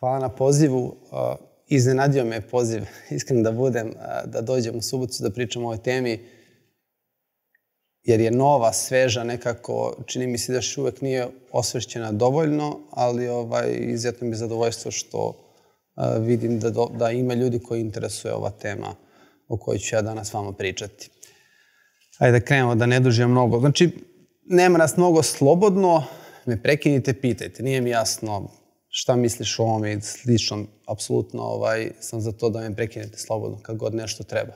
Hvala na pozivu. Iznenadio me poziv, iskreno da budem, da dođem u subotu da pričam o ovoj temi, jer je nova, sveža, nekako, čini mi se da još uvek nije osvešćena dovoljno, ali ovaj, izuzetno mi je zadovoljstvo što vidim da, do, da ima ljudi koji interesuje ova tema o kojoj ću ja danas vama pričati. Ajde da krenemo, da ne dužim mnogo. Znači, nema nas mnogo slobodno, me prekinite, pitajte. Nije mi jasno šta misliš o ovome i slično. Apsolutno ovaj, sam za to da me prekinete slobodno kad god nešto treba.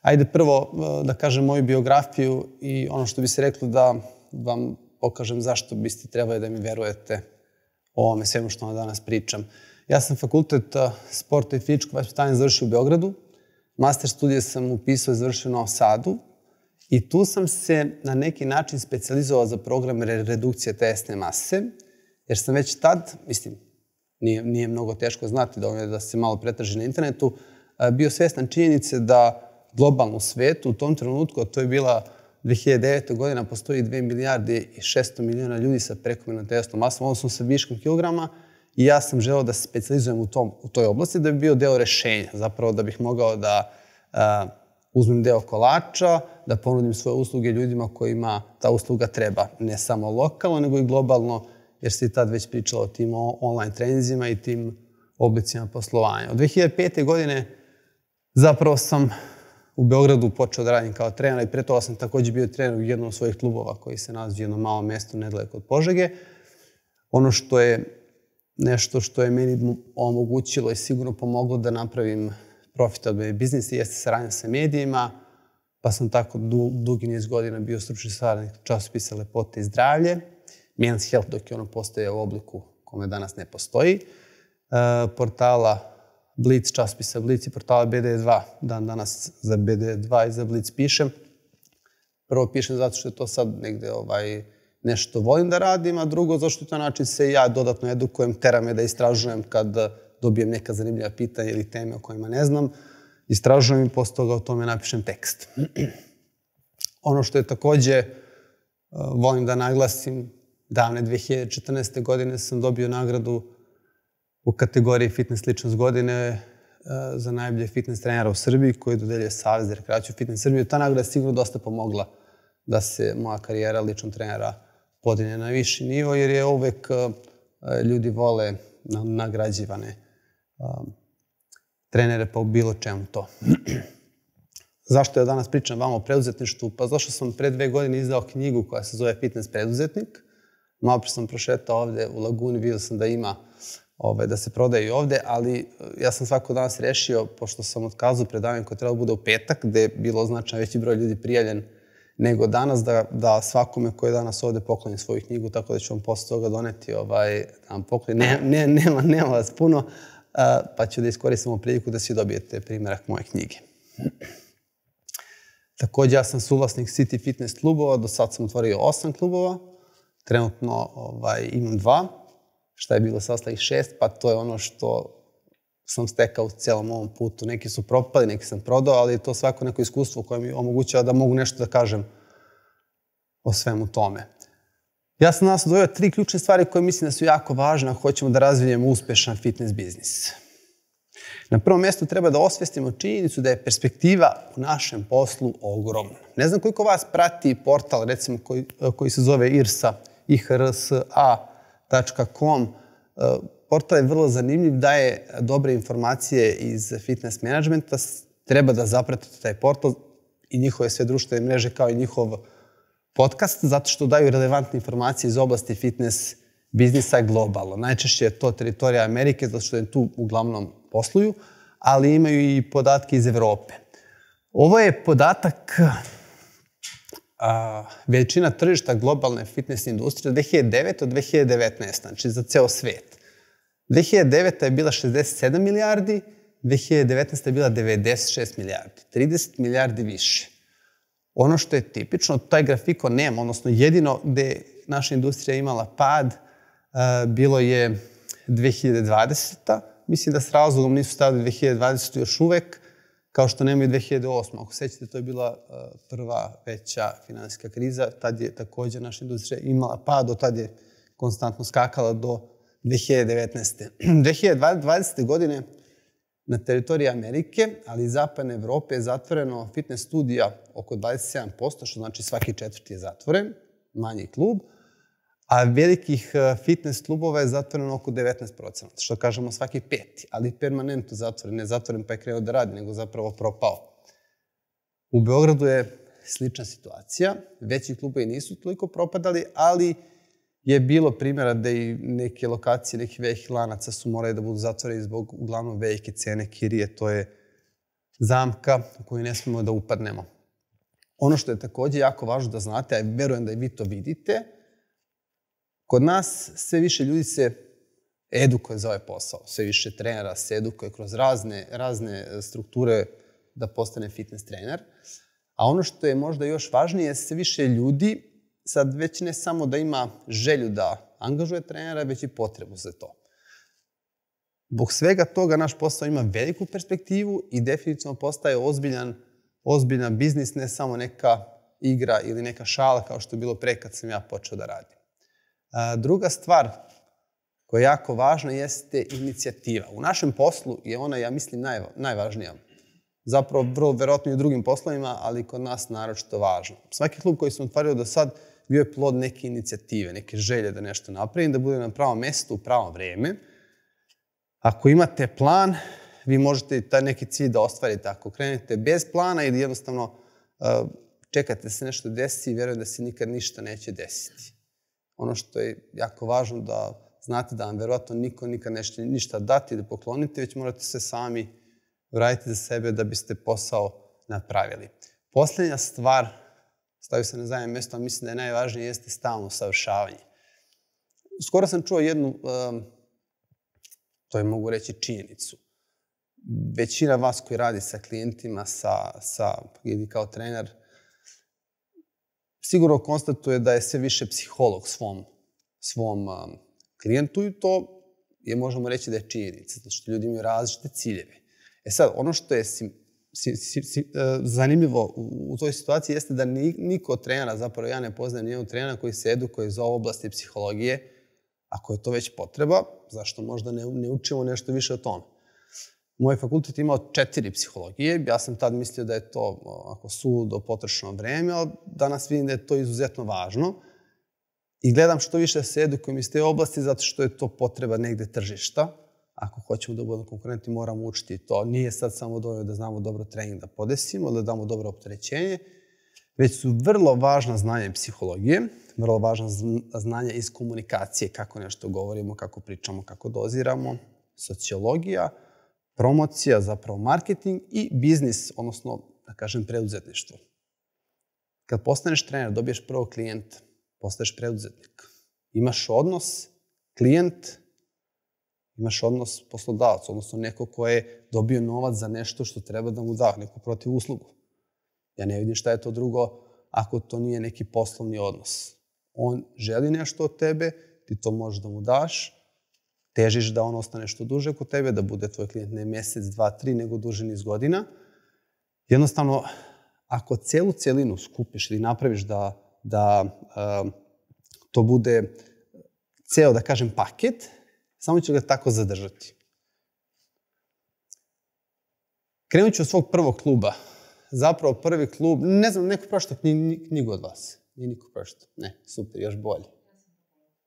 Ajde prvo eh, da kažem moju biografiju i ono što bi se reklo da vam pokažem zašto biste trebali da mi verujete o ovome svemu što vam danas pričam. Ja sam fakultet eh, sporta i fizičko vaspitanje završio u Beogradu. Master studije sam upisao i završio u Novom Sadu. I tu sam se na neki način specializovao za program redukcije tesne mase, jer sam već tad, mislim, nije, nije mnogo teško znati da, da se malo pretraži na internetu, eh, bio svestan činjenice da globalno svetu u tom trenutku, a to je bila 2009. godina, postoji 2 milijarde i 600 miliona ljudi sa prekomernom telesnom masom, odnosno sa viškom kilograma, i ja sam želeo da se specializujem u, tom, u toj oblasti da bi bio deo rešenja, zapravo da bih mogao da a, uzmem deo kolača, da ponudim svoje usluge ljudima kojima ta usluga treba, ne samo lokalno, nego i globalno, jer se tad već pričalo o tim online trenzima i tim oblicima poslovanja. Od 2005. godine zapravo sam u Beogradu počeo da radim kao trener i pre toga sam takođe bio trener u jednom od svojih klubova koji se nalazi u jednom malom mestu nedaleko od Požege. Ono što je nešto što je meni omogućilo i sigurno pomoglo da napravim profitabilni biznis jeste saradnja sa medijima, pa sam tako du, dugi niz godina bio stručni saradnik časopisa Lepote i zdravlje, Men's Health dok je ono postoje u obliku kome danas ne postoji, e, portala Blitz, časpisa Blitz i portala BD2. Dan danas za BD2 i za Blitz pišem. Prvo pišem zato što je to sad negde ovaj, nešto volim da radim, a drugo zašto to način se ja dodatno edukujem, tera me da istražujem kad dobijem neka zanimljiva pitanja ili teme o kojima ne znam. Istražujem i posle toga o tome napišem tekst. ono što je takođe, uh, volim da naglasim, davne 2014. godine sam dobio nagradu u kategoriji fitness ličnost godine e, za najbolje fitness trenera u Srbiji koji dodeljuje Savez za rekreaciju fitness Srbije. Ta nagrada je sigurno dosta pomogla da se moja karijera ličnog trenera podigne na viši nivo, jer je uvek e, ljudi vole nagrađivane um, trenere pa u bilo čemu to. Zašto ja danas pričam vama o preduzetništvu? Pa zašto sam pre dve godine izdao knjigu koja se zove Fitness preduzetnik. Malo pre sam prošetao ovde u Laguni, vidio sam da ima ovaj, da se prodaje i ovde, ali e, ja sam svako danas rešio, pošto sam otkazao predavanje koje trebalo da bude u petak, gde je bilo značajno veći broj ljudi prijavljen nego danas, da, da svakome koji je danas ovde pokloni svoju knjigu, tako da ću vam posle toga doneti ovaj, da vam pokloni. Ne, ne, nema, nema vas puno, a, pa ću da iskoristimo priliku da svi dobijete primjerak moje knjige. Takođe, ja sam suvlasnik City Fitness klubova, do sad sam otvorio osam klubova, trenutno ovaj, imam dva, šta je bilo sa ostalih šest, pa to je ono što sam stekao u celom ovom putu. Neki su propali, neki sam prodao, ali je to svako neko iskustvo koje mi omogućava da mogu nešto da kažem o svemu tome. Ja sam nas dvojio tri ključne stvari koje mislim da su jako važne ako hoćemo da razvijemo uspešan fitness biznis. Na prvom mjestu treba da osvestimo činjenicu da je perspektiva u našem poslu ogromna. Ne znam koliko vas prati portal, recimo, koji, koji se zove IRSA, IHRSA, www.fitness.com. E, portal je vrlo zanimljiv, daje dobre informacije iz fitness managementa. Treba da zapratite taj portal i njihove sve društvene mreže kao i njihov podcast, zato što daju relevantne informacije iz oblasti fitness biznisa globalno. Najčešće je to teritorija Amerike, zato što je tu uglavnom posluju, ali imaju i podatke iz Evrope. Ovo je podatak a, veličina tržišta globalne fitness industrije od 2009. od 2019. Znači za ceo svet. 2009. je bila 67 milijardi, 2019. je bila 96 milijardi. 30 milijardi više. Ono što je tipično, taj grafiko nema, odnosno jedino gde naša industrija imala pad, a, bilo je 2020. Mislim da s razlogom nisu stavili 2020. još uvek, kao što nema i 2008. Ako sećate, to je bila uh, prva veća finansijska kriza. Tad je takođe naša industrija imala pad, do tad je konstantno skakala do 2019. 2020. godine na teritoriji Amerike, ali i zapadne Evrope je zatvoreno fitness studija oko 27%, što znači svaki četvrti je zatvoren, manji klub, a velikih e, fitness klubova je zatvoreno oko 19%, što kažemo svaki peti, ali permanentno zatvoren, ne zatvoren pa je krenuo da radi, nego zapravo propao. U Beogradu je slična situacija, veći klubovi nisu toliko propadali, ali je bilo primjera da i neke lokacije, nekih velikih lanaca su morali da budu zatvoreni zbog uglavnom velike cene kirije. To je zamka u koju ne smemo da upadnemo. Ono što je takođe jako važno da znate, a verujem da i vi to vidite, kod nas sve više ljudi se edukuje za ovaj posao. Sve više trenera se edukuje kroz razne, razne strukture da postane fitness trener. A ono što je možda još važnije, sve više ljudi sad već ne samo da ima želju da angažuje trenera, već i potrebu za to. Bog svega toga naš posao ima veliku perspektivu i definitivno postaje ozbiljan, ozbiljan biznis, ne samo neka igra ili neka šala kao što je bilo pre kad sam ja počeo da radim. Druga stvar koja je jako važna jeste inicijativa. U našem poslu je ona, ja mislim, naj, najvažnija. Zapravo, vrlo verovatno i u drugim poslovima, ali kod nas naročito važno. Svaki klub koji sam otvorio do sad bio je plod neke inicijative, neke želje da nešto napravim, da bude na pravom mestu, u pravo vreme. Ako imate plan, vi možete taj neki cilj da ostvarite. Ako krenete bez plana ili jednostavno čekate da se nešto desi verujem da se nikad ništa neće desiti. Ono što je jako važno da znate da vam verovatno niko nikad nešto, ništa dati ili pokloniti, već morate se sami vratiti za sebe da biste posao napravili. Poslednja stvar stavio se na zadnje mesto, a mislim da je najvažnije jeste stalno savršavanje. Skoro sam čuo jednu, to je mogu reći činjenicu. Većina vas koji radi sa klijentima, sa, sa, kao trener, sigurno konstatuje da je sve više psiholog svom, svom um, klijentu i to je, možemo reći da je činjenica, zato što ljudi imaju različite ciljeve. E sad, ono što je sim, si, si, si, uh, zanimljivo u, u toj situaciji jeste da ni, niko trenera, zapravo ja ne poznajem nijednog trenera koji se edukuje za oblasti psihologije, ako je to već potreba, zašto možda ne, ne učimo nešto više o tome. Moj fakultet imao četiri psihologije, ja sam tad mislio da je to ako do potrošeno vreme, ali danas vidim da je to izuzetno važno. I gledam što više da se edukujem iz te oblasti zato što je to potreba negde tržišta. Ako hoćemo da budemo konkurentni, moramo učiti to. Nije sad samo dovoljno da znamo dobro trening da podesimo, da damo dobro opterećenje, već su vrlo važna znanja psihologije, vrlo važna znanja iz komunikacije, kako nešto govorimo, kako pričamo, kako doziramo, sociologija, promocija, zapravo marketing i biznis, odnosno, da kažem, preduzetništvo. Kad postaneš trener, dobiješ prvog klijenta, postaješ preduzetnik. Imaš odnos, klijent, imaš odnos poslodavac, odnosno neko ko je dobio novac za nešto što treba da mu da, neku protiv uslugu. Ja ne vidim šta je to drugo ako to nije neki poslovni odnos. On želi nešto od tebe, ti to možeš da mu daš, težiš da on ostane što duže kod tebe, da bude tvoj klijent ne mesec, dva, tri, nego duže niz godina. Jednostavno, ako celu celinu skupiš ili napraviš da, da uh, to bude ceo, da kažem, paket, Samo ću ga tako zadržati. Krenut ću od svog prvog kluba. Zapravo prvi klub, ne znam, neko prošta knjigu od vas. Nije niko prošta. Ne, super, još bolje.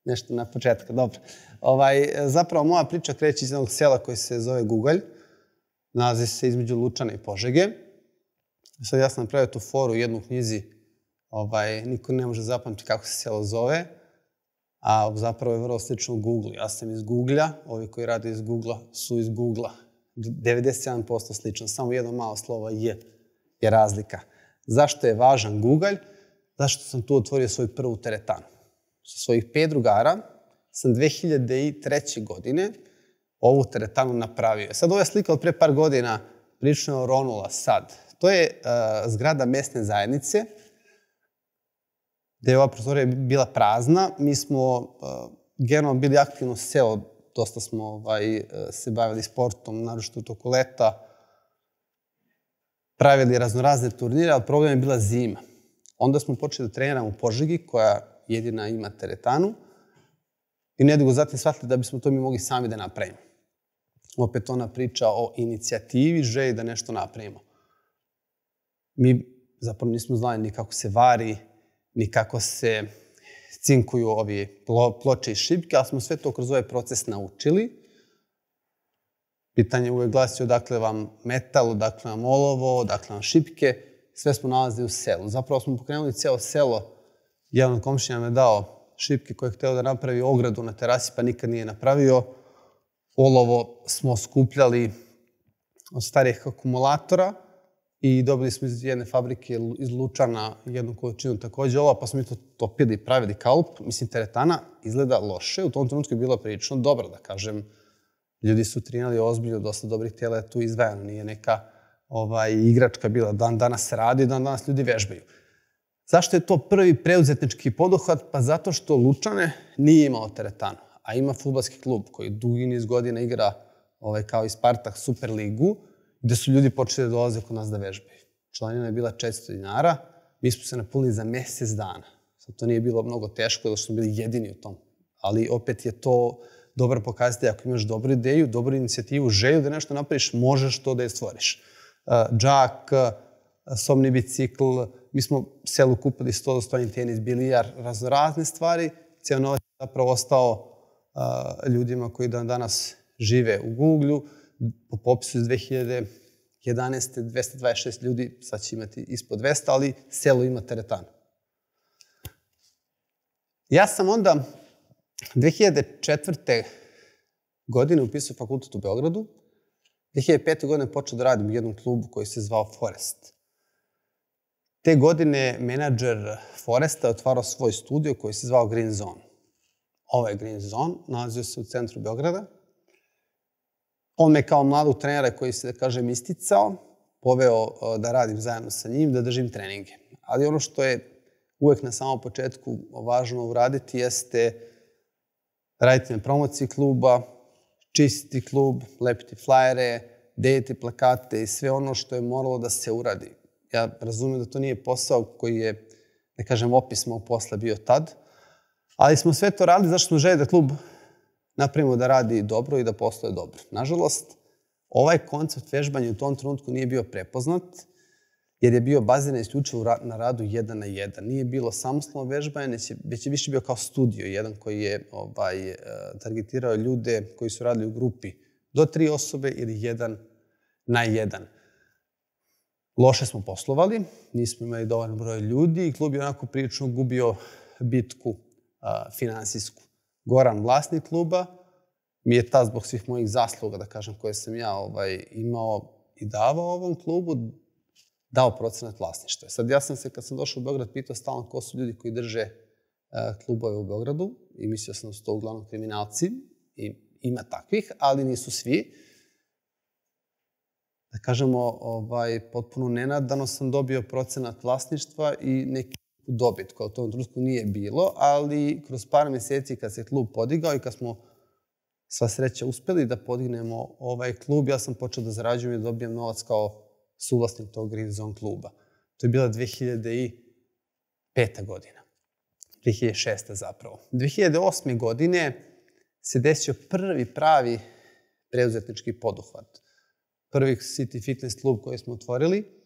Nešto na početku, dobro. Ovaj, zapravo moja priča kreće iz jednog sela koji se zove Gugalj. Nalazi se između Lučana i Požege. Sad ja sam napravio tu foru u jednu knjizi. Ovaj, niko ne može zapamtiti kako se selo zove a zapravo je vrlo slično Google. Ja sam iz Google-a, ovi koji rade iz Google-a su iz Google-a. 97% slično, samo jedno malo slovo je, je razlika. Zašto je važan Google? Zašto sam tu otvorio svoju prvu teretanu? Sa svojih pet drugara sam 2003. godine ovu teretanu napravio. Sad ova slika od pre par godina prilično je ronula sad. To je uh, zgrada mesne zajednice gde je ova prostorija bila prazna. Mi smo uh, generalno bili aktivno seo, dosta smo ovaj, uh, se bavili sportom, naročito toko leta, pravili raznorazne turnire, ali problem je bila zima. Onda smo počeli da treniramo u Požegi, koja jedina ima teretanu. I nedugo zatim shvatili da bismo to mi mogli sami da napravimo. Opet ona priča o inicijativi, želji da nešto napravimo. Mi zapravo nismo znali ni kako se vari, ni kako se cinkuju ovi ploče i šipke, ali smo sve to kroz ovaj proces naučili. Pitanje uvek glasi odakle vam metal, odakle vam olovo, odakle vam šipke. Sve smo nalazili u selu. Zapravo smo pokrenuli ceo selo. Jedan komšija je dao šipke koje je hteo da napravi ogradu na terasi, pa nikad nije napravio. Olovo smo skupljali od starih akumulatora i dobili smo iz jedne fabrike iz Lučana jednu količinu takođe olova, pa smo mi to topili i pravili kalup. Mislim, teretana izgleda loše, u tom trenutku je bila prilično dobra, da kažem. Ljudi su trinali ozbiljno, dosta dobrih tijela je tu izvajano, nije neka ovaj, igračka bila. Dan danas radi, dan danas ljudi vežbaju. Zašto je to prvi preuzetnički poduhvat? Pa zato što Lučane nije imao teretanu, a ima futbalski klub koji dugi niz godina igra ovaj, kao i Spartak Superligu, gde su ljudi počeli da dolaze kod nas da vežbaju. Članina je bila 400 dinara, mi smo se napunili za mesec dana. Sad to nije bilo mnogo teško, što smo bili jedini u tom. Ali opet je to dobar pokazatelj. Ako imaš dobru ideju, dobru inicijativu, želju da nešto napraviš, možeš to da je stvoriš. Uh, džak, somni bicikl, mi smo selu kupili 100 do 100 tenis, bilijar, razno razne stvari. Cijel novac je zapravo ostao uh, ljudima koji dan danas žive u Google-u. Po popisu iz 2011. 226 ljudi, sad će imati ispod 200, ali selo ima teretanu. Ja sam onda 2004. godine upisao fakultet u Beogradu. 2005. godine počeo da radim u jednom klubu koji se zvao Forest. Te godine menadžer Foresta otvarao svoj studio koji se zvao Green Zone. Ovaj Green Zone nalazio se u centru Beograda. On me kao mladog trenera koji se, da kažem, isticao, poveo da radim zajedno sa njim, da držim treninge. Ali ono što je uvek na samom početku važno uraditi jeste raditi na promociji kluba, čistiti klub, lepiti flajere, deliti plakate i sve ono što je moralo da se uradi. Ja razumem da to nije posao koji je, da kažem, opis mog posla bio tad, ali smo sve to radili zašto smo želi da klub napravimo da radi dobro i da postoje dobro. Nažalost, ovaj koncept vežbanja u tom trenutku nije bio prepoznat, jer je bio baziran isključivo na radu jedan na jedan. Nije bilo samostalno vežbanje, već je više bio kao studio, jedan koji je ovaj, e, targetirao ljude koji su radili u grupi do tri osobe ili jedan na jedan. Loše smo poslovali, nismo imali dovoljno broj ljudi i klub je onako prilično gubio bitku a, finansijsku. Goran, vlasnik kluba, mi je ta zbog svih mojih zasluga, da kažem, koje sam ja ovaj, imao i davao ovom klubu, dao procenat vlasništva. Sad ja sam se, kad sam došao u Beograd, pitao stalno ko su ljudi koji drže klubove u Beogradu i mislio sam da su to uglavnom kriminalci i ima takvih, ali nisu svi. Da kažemo, ovaj, potpuno nenadano sam dobio procenat vlasništva i neki dobit, koja u tom trenutku nije bilo, ali kroz par meseci kad se klub podigao i kad smo sva sreća uspeli da podignemo ovaj klub, ja sam počeo da zarađujem i dobijem novac kao suvlasnik tog Green Zone kluba. To je bila 2005. godina. 2006. zapravo. 2008. godine se desio prvi pravi preuzetnički poduhvat. Prvi City Fitness klub koji smo otvorili.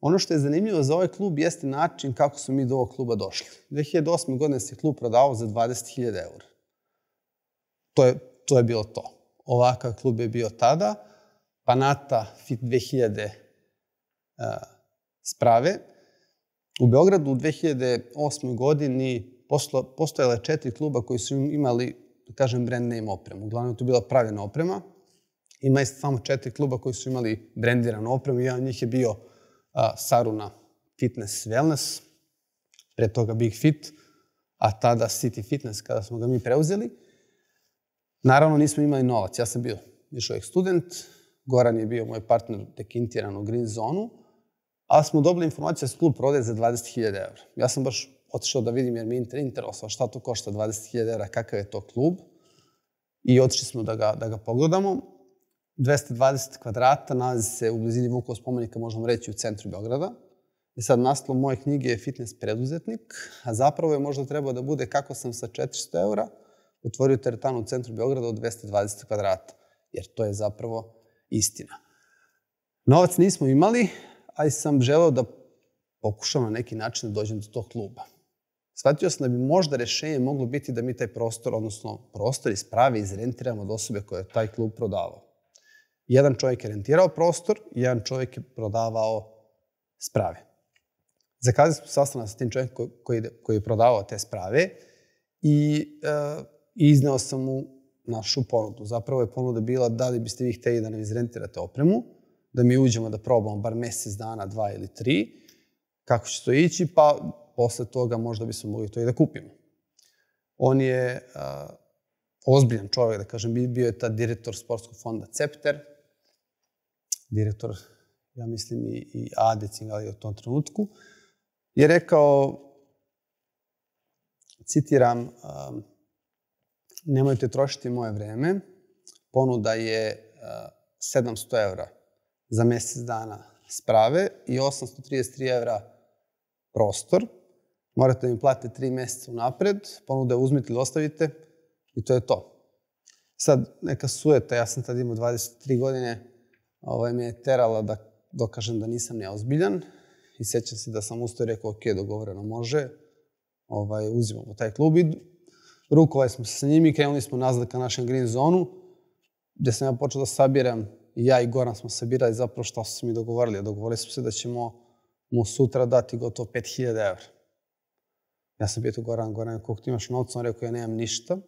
Ono što je zanimljivo za ovaj klub jeste način kako smo mi do ovog kluba došli. 2008. godine se klub prodavao za 20.000 eura. To je, to je bilo to. Ovakav klub je bio tada. Panata Fit 2000 sprave. U Beogradu u 2008. godini postojale četiri kluba koji su imali, da kažem, brand name opremu. Uglavnom to je bila pravljena oprema. Ima je samo četiri kluba koji su imali brendiranu opremu. Jedan od njih je bio a, Saruna Fitness Wellness, pre toga Big Fit, a tada City Fitness kada smo ga mi preuzeli. Naravno nismo imali novac. Ja sam bio još uvijek student, Goran je bio moj partner dekintiran u Green Zonu, ali smo dobili informaciju da se klub prodaje za 20.000 evra. Ja sam baš otišao da vidim jer mi je interesovao šta to košta 20.000 evra, kakav je to klub. I otišli smo da ga, da ga pogledamo. 220 kvadrata, nalazi se u blizini Vukov spomenika, možemo reći, u centru Beograda. I sad naslov moje knjige je Fitness preduzetnik, a zapravo je možda trebao da bude kako sam sa 400 evra otvorio teretanu u centru Beograda od 220 kvadrata, jer to je zapravo istina. Novac nismo imali, ali sam želeo da pokušam na neki način da dođem do tog kluba. Shvatio sam da bi možda rešenje moglo biti da mi taj prostor, odnosno prostor iz prave izrentiramo od osobe koje je taj klub prodavao. Jedan čovjek je rentirao prostor, jedan čovjek je prodavao sprave. Zakazali smo sastanak sa tim čovjekom koji, koji, je prodavao te sprave i e, izneo sam mu našu ponudu. Zapravo je ponuda bila da li biste vi hteli da nam izrentirate opremu, da mi uđemo da probamo bar mesec dana, dva ili tri, kako će to ići, pa posle toga možda bismo mogli to i da kupimo. On je a, ozbiljan čovjek, da kažem, bio je ta direktor sportskog fonda Cepter, direktor, ja mislim, i, i Ade Cingali u tom trenutku, je rekao, citiram, a, nemojte trošiti moje vreme, ponuda je a, 700 evra za mesec dana sprave i 833 evra prostor. Morate da mi platite tri meseca unapred, ponude uzmite ili ostavite i to je to. Sad, neka sujeta, ja sam tad imao 23 godine, ovaj, me je terala da dokažem da nisam neozbiljan i sećam se da sam usto i rekao, ok, dogovoreno može, ovaj, uzimamo taj klub i rukovali smo se sa njimi, krenuli smo nazad ka našem green zonu, gde sam ja počeo da sabiram, i ja i Goran smo sabirali zapravo šta su mi dogovorili. Dogovorili smo se da ćemo mu sutra dati gotovo 5000 evra. Ja sam pitao Goran, Goran, koliko ti imaš novca? On rekao, ja nemam ništa.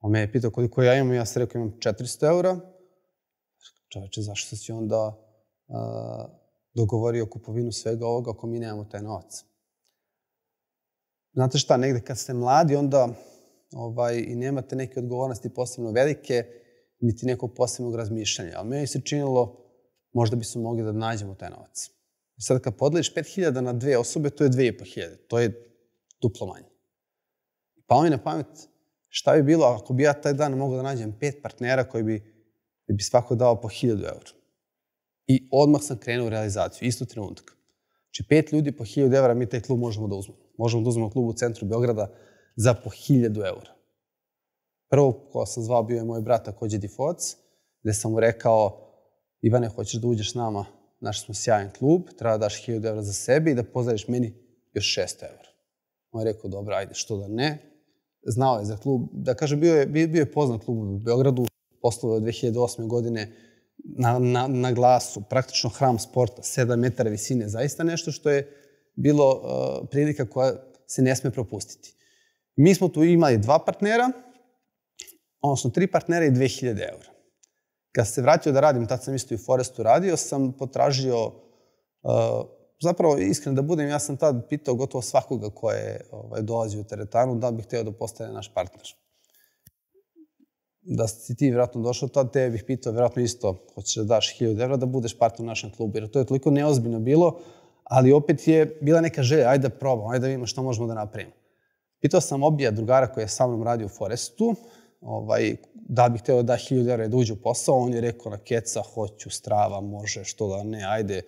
On me je pitao koliko ja imam, ja sam rekao, imam 400 evra. Čoveče, zašto si onda a, dogovorio kupovinu svega ovoga ako mi nemamo taj novac? Znate šta, negde kad ste mladi, onda ovaj, i nemate neke odgovornosti posebno velike, niti nekog posebnog razmišljanja. Ali meni se činilo, možda bi smo mogli da nađemo taj novac. Sad kad podeliš 5000 na dve osobe, to je 2500. To je duplo manje. Pa mi na pamet, šta bi bilo ako bi ja taj dan mogao da nađem pet partnera koji bi, da bi svako dao po 1000 eura. I odmah sam krenuo u realizaciju, isto trenutka. Znači, pet ljudi po 1000 eura mi taj klub možemo da uzmemo. Možemo da uzmemo klub u centru Beograda za po 1000 eura. Prvo ko sam zvao bio je moj brat takođe Difoc, gde sam mu rekao Ivane, hoćeš da uđeš s nama Našli smo sjajan klub, treba da daš 1000 evra za sebe i da pozdraviš meni još 600 evra. On je rekao, dobro, ajde, što da ne. Znao je za klub, da kažem, bio je, bio je poznat klub u Beogradu, poslovao od 2008. godine na, na, na glasu, praktično hram sporta, 7 metara visine, zaista nešto što je bilo uh, prilika koja se ne sme propustiti. Mi smo tu imali dva partnera, odnosno tri partnera i 2000 evra. Kad se vratio da radim, tad sam isto i u Forestu radio, sam potražio, uh, zapravo iskreno da budem, ja sam tad pitao gotovo svakoga ko je ovaj, dolazio u teretanu da bih hteo da postane naš partner. Da si ti vjerojatno došao tad, te bih pitao vjerojatno isto, hoćeš da daš 1000 evra da budeš partner u našem klubu, jer to je toliko neozbiljno bilo, ali opet je bila neka želja, ajde da probamo, ajde da vidimo šta možemo da napravimo. Pitao sam obija drugara koji je sa mnom radio u Forestu, ovaj, da bih hteo da 1000 evra da uđe u posao, on je rekao na keca, hoću, strava, može, što da ne, ajde,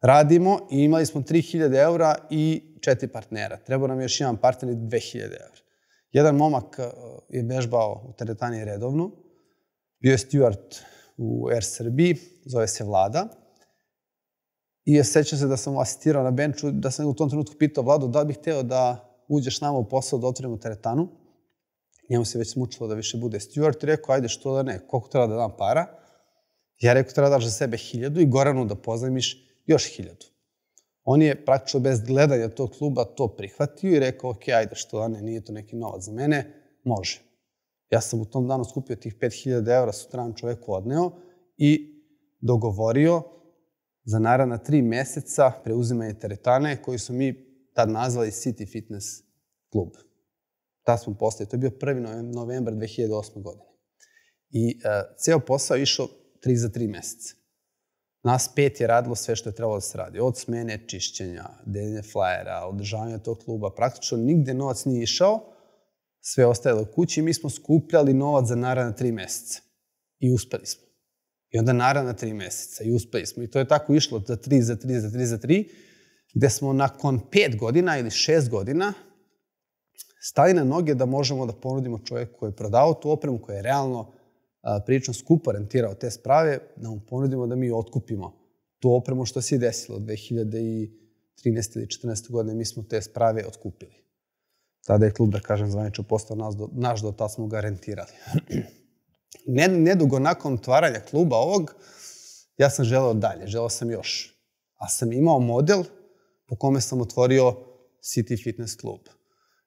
radimo i imali smo 3000 evra i četiri partnera. Trebao nam još jedan partner i 2000 evra. Jedan momak eh, je bežbao u teretani redovno, bio je steward u Air Srbiji, zove se Vlada, i je sećam se da sam mu asistirao na benču, da sam u tom trenutku pitao Vladu da bih hteo da uđeš nama u posao da otvorimo teretanu njemu se već smučilo da više bude steward i rekao, ajde što da ne, koliko treba da dam para? Ja rekao, treba da daš za sebe hiljadu i Goranu da pozajmiš još hiljadu. On je praktično bez gledanja tog kluba to prihvatio i rekao, ok, ajde što da ne, nije to neki novac za mene, može. Ja sam u tom danu skupio tih 5000 evra, sutradan čoveku odneo i dogovorio za naravno tri meseca preuzimanje teretane koji su mi tad nazvali City Fitness klub. Ta smo postali. To je bio 1. novembar 2008. godine. I uh, ceo posao je išao 3 za 3 meseca. Nas pet je radilo sve što je trebalo da se radi. Od smene čišćenja, deljenja flajera, održavanja tog kluba. Praktično nigde novac nije išao, sve ostajalo kući i mi smo skupljali novac za naravno tri meseca. I uspeli smo. I onda naravno tri meseca i uspeli smo. I to je tako išlo za tri, za tri, za tri, za tri, gde smo nakon pet godina ili šest godina stali na noge da možemo da ponudimo čovjeku koji je prodao tu opremu, koji je realno prilično skupo rentirao te sprave, da mu ponudimo da mi otkupimo tu opremu što se i desilo 2013. ili 14. godine mi smo te sprave otkupili. Tada je klub, da kažem, zvanično postao naš, do, naš do tada smo ga rentirali. Nedugo nakon otvaranja kluba ovog, ja sam želeo dalje, želeo sam još. A sam imao model po kome sam otvorio City Fitness klub.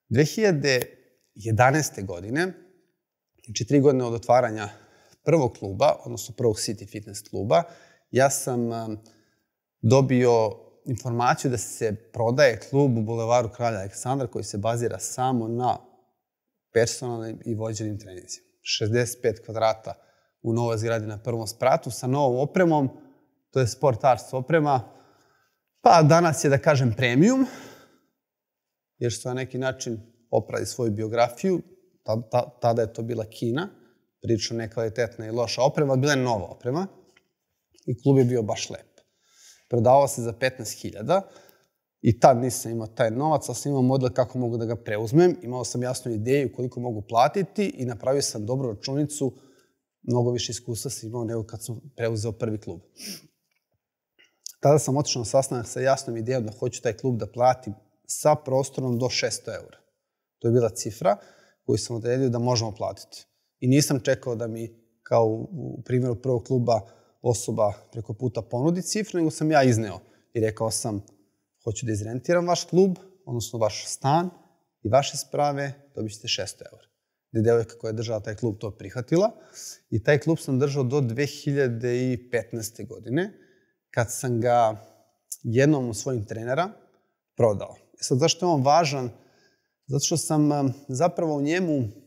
2011. godine, znači tri godine od otvaranja prvog kluba, odnosno prvog City Fitness kluba, ja sam um, dobio informaciju da se prodaje klub u Bulevaru Kralja Aleksandra koji se bazira samo na personalnim i vođenim trenizima. 65 kvadrata u novoj zgradi na prvom spratu sa novom opremom, to je Sport Arts oprema, pa danas je da kažem premium, jer su na neki način oprali svoju biografiju, tada je to bila Kina, prilično nekvalitetna i loša oprema, bila je nova oprema i klub je bio baš lep. Prodavao se za 15.000 i tad nisam imao taj novac, ali sam imao model kako mogu da ga preuzmem. Imao sam jasnu ideju koliko mogu platiti i napravio sam dobru računicu. Mnogo više iskustva sam imao nego kad sam preuzeo prvi klub. Tada sam otišao na sastanak sa jasnom idejom da hoću taj klub da platim sa prostorom do 600 eura. To je bila cifra koju sam odredio da možemo platiti. I nisam čekao da mi, kao u primjeru prvog kluba, osoba preko puta ponudi cifru, nego sam ja izneo i rekao sam hoću da izrentiram vaš klub, odnosno vaš stan i vaše sprave, dobit ćete 600 eura. Gde devojka koja je držala taj klub to prihvatila i taj klub sam držao do 2015. godine, kad sam ga jednom od svojim trenera prodao. E sad, zašto je on važan? Zato što sam zapravo u njemu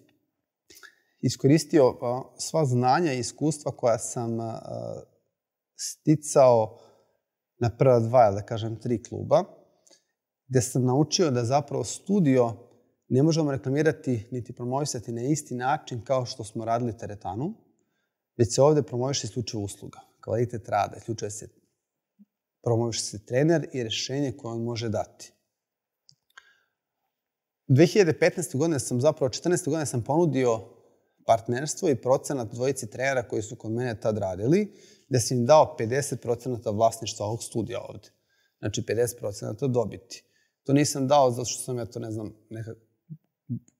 iskoristio sva znanja i iskustva koja sam sticao na prva dva, da kažem, tri kluba, gde sam naučio da zapravo studio ne možemo reklamirati niti promovisati na isti način kao što smo radili teretanu, već se ovde promoviše isključivo usluga, kvalitet rada, isključivo se promoviše se trener i rešenje koje on može dati. 2015. godine sam zapravo, 14. godine sam ponudio partnerstvo i procenat dvojici trenera koji su kod mene tad radili, da sam im dao 50% vlasništva ovog studija ovde. Znači 50% dobiti. To nisam dao zato što sam ja to, ne znam, nekak,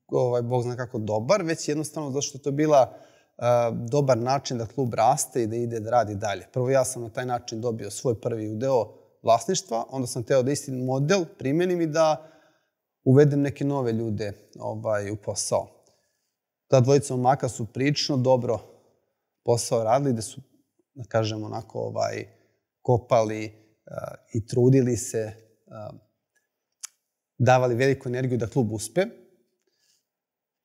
ovaj, Bog zna kako dobar, već jednostavno zato što to bila uh, dobar način da klub raste i da ide da radi dalje. Prvo ja sam na taj način dobio svoj prvi udeo vlasništva, onda sam teo da isti model primenim i da uvedem neke nove ljude ovaj, u posao. Ta dvojica momaka su prilično dobro posao radili, da su, da kažem, onako ovaj, kopali uh, i trudili se, uh, davali veliku energiju da klub uspe.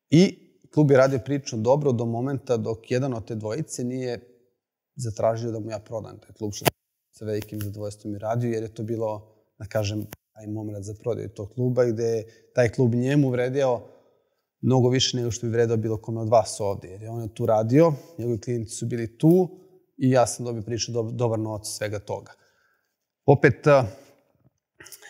I klub je radio prilično dobro do momenta dok jedan od te dvojice nije zatražio da mu ja prodam taj klub, što sa velikim zadovoljstvom i radio, jer je to bilo, da kažem, taj moment za prodaju tog kluba, gde je taj klub njemu vredeo mnogo više nego što bi vredao bilo kome od vas ovde, jer je on je tu radio, njegovi klijenti su bili tu i ja sam dobio priču do, dobar novac svega toga. Opet,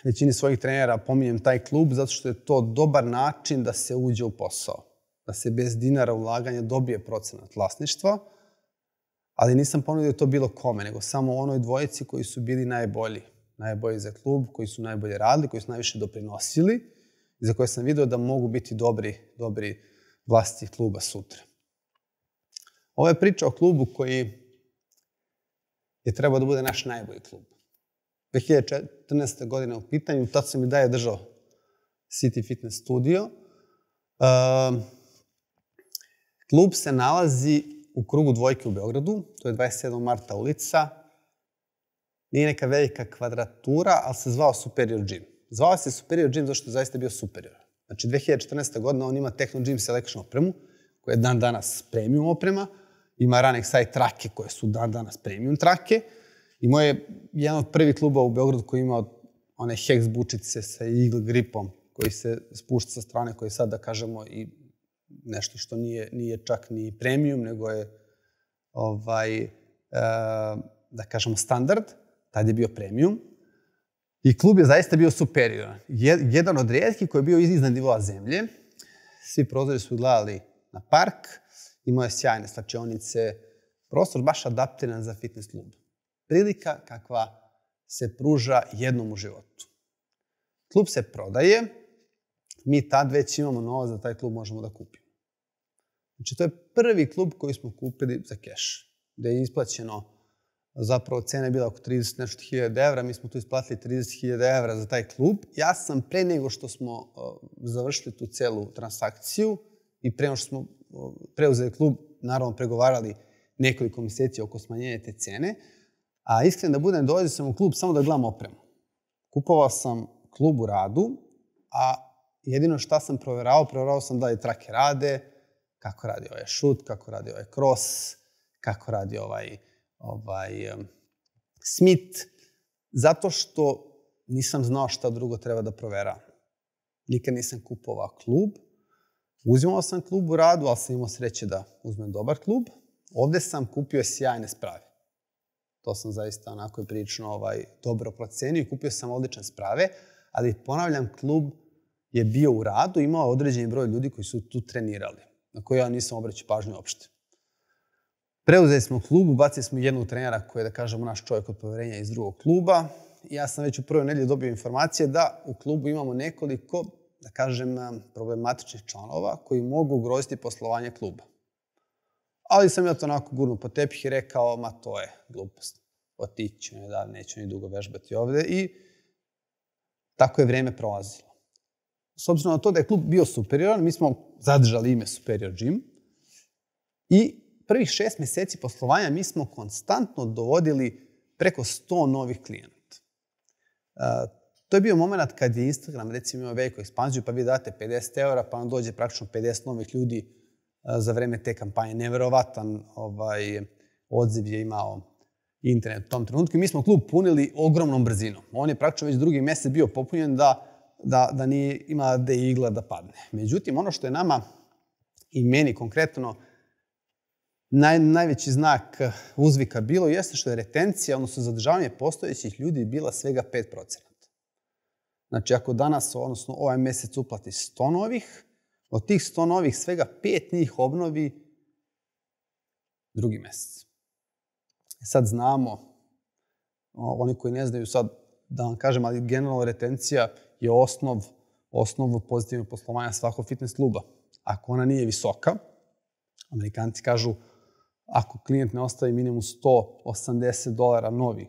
većini svojih trenera pominjem taj klub zato što je to dobar način da se uđe u posao. Da se bez dinara ulaganja dobije procenat vlasništva, ali nisam ponudio to bilo kome, nego samo onoj dvojici koji su bili najbolji. Najbolji za klub, koji su najbolje radili, koji su najviše doprinosili za koje sam video da mogu biti dobri, dobri vlasti kluba sutra. Ovo je priča o klubu koji je trebao da bude naš najbolji klub. 2014. godine u pitanju, tad sam i daje držao City Fitness Studio. Uh, klub se nalazi u krugu dvojke u Beogradu, to je 27. marta ulica. Nije neka velika kvadratura, ali se zvao Superior Gym. Zvao se Superior Gym zašto je zaista bio superior. Znači, 2014. godina on ima Techno Gym Selection opremu, koja je dan danas premium oprema, ima Running Side trake koje su dan danas premium trake, i moj je jedan od prvih kluba u Beogradu koji ima one Hex bučice sa Eagle gripom, koji se spušta sa strane, koji sad, da kažemo, i nešto što nije, nije čak ni premium, nego je ovaj, e, da kažemo standard, tad je bio premium. I klub je zaista bio superioran. Jedan od redkih koji je bio iznad nivoa zemlje. Svi prozori su gledali na park, imao je sjajne slačionice, prostor baš adaptiran za fitness klub. Prilika kakva se pruža jednom u životu. Klub se prodaje, mi tad već imamo novac da taj klub možemo da kupimo. Znači, to je prvi klub koji smo kupili za keš, gde je isplaćeno, zapravo cena je bila oko 30 nešto hiljada evra, mi smo tu isplatili 30 hiljada evra za taj klub. Ja sam pre nego što smo uh, završili tu celu transakciju i pre nego što smo uh, preuzeli klub, naravno pregovarali nekoliko meseci oko smanjenja te cene, a iskreno da budem, dolazio sam u klub samo da gledam opremu. Kupovao sam klub u radu, a jedino šta sam proveravao, proveravao sam da li trake rade, kako radi ovaj šut, kako radi ovaj cross, kako radi ovaj, ovaj Smith, zato što nisam znao šta drugo treba da proveravam. Nikad nisam kupovao klub. Uzimao sam klub u radu, ali sam imao sreće da uzmem dobar klub. Ovde sam kupio sjajne sprave. To sam zaista onako i prilično ovaj, dobro procenio i kupio sam odlične sprave, ali ponavljam, klub je bio u radu, imao određeni broj ljudi koji su tu trenirali na koje ja nisam obraćao pažnju uopšte. Preuzeli smo klub, ubacili smo jednog trenera koji je, da kažemo, naš čovjek od poverenja iz drugog kluba. Ja sam već u prvoj nedelji dobio informacije da u klubu imamo nekoliko, da kažem, problematičnih članova koji mogu ugroziti poslovanje kluba. Ali sam ja to onako gurnu po tepih i rekao, ma to je glupost. Otići, ne da, neću ni dugo vežbati ovde. I tako je vreme prolazilo s obzirom na to da je klub bio superioran, mi smo zadržali ime Superior Gym i prvih šest meseci poslovanja mi smo konstantno dovodili preko 100 novih klijenata. To je bio moment kad je Instagram recimo imao veliku ekspanziju, pa vi date 50 eura, pa vam dođe praktično 50 novih ljudi za vreme te kampanje. Neverovatan ovaj, odziv je imao internet u tom trenutku. I mi smo klub punili ogromnom brzinom. On je praktično već drugi mesec bio popunjen da da, da nije ima da igla da padne. Međutim, ono što je nama i meni konkretno naj, najveći znak uzvika bilo jeste što je retencija, odnosno zadržavanje postojećih ljudi bila svega 5%. Znači, ako danas, odnosno ovaj mesec uplati 100 novih, od tih 100 novih svega 5 njih obnovi drugi mesec. E sad znamo, oni koji ne znaju sad, da vam kažem, ali generalno retencija je osnov, osnov pozitivnog poslovanja svakog fitness kluba. Ako ona nije visoka, Amerikanci kažu ako klijent ne ostavi minimum 180 dolara novi,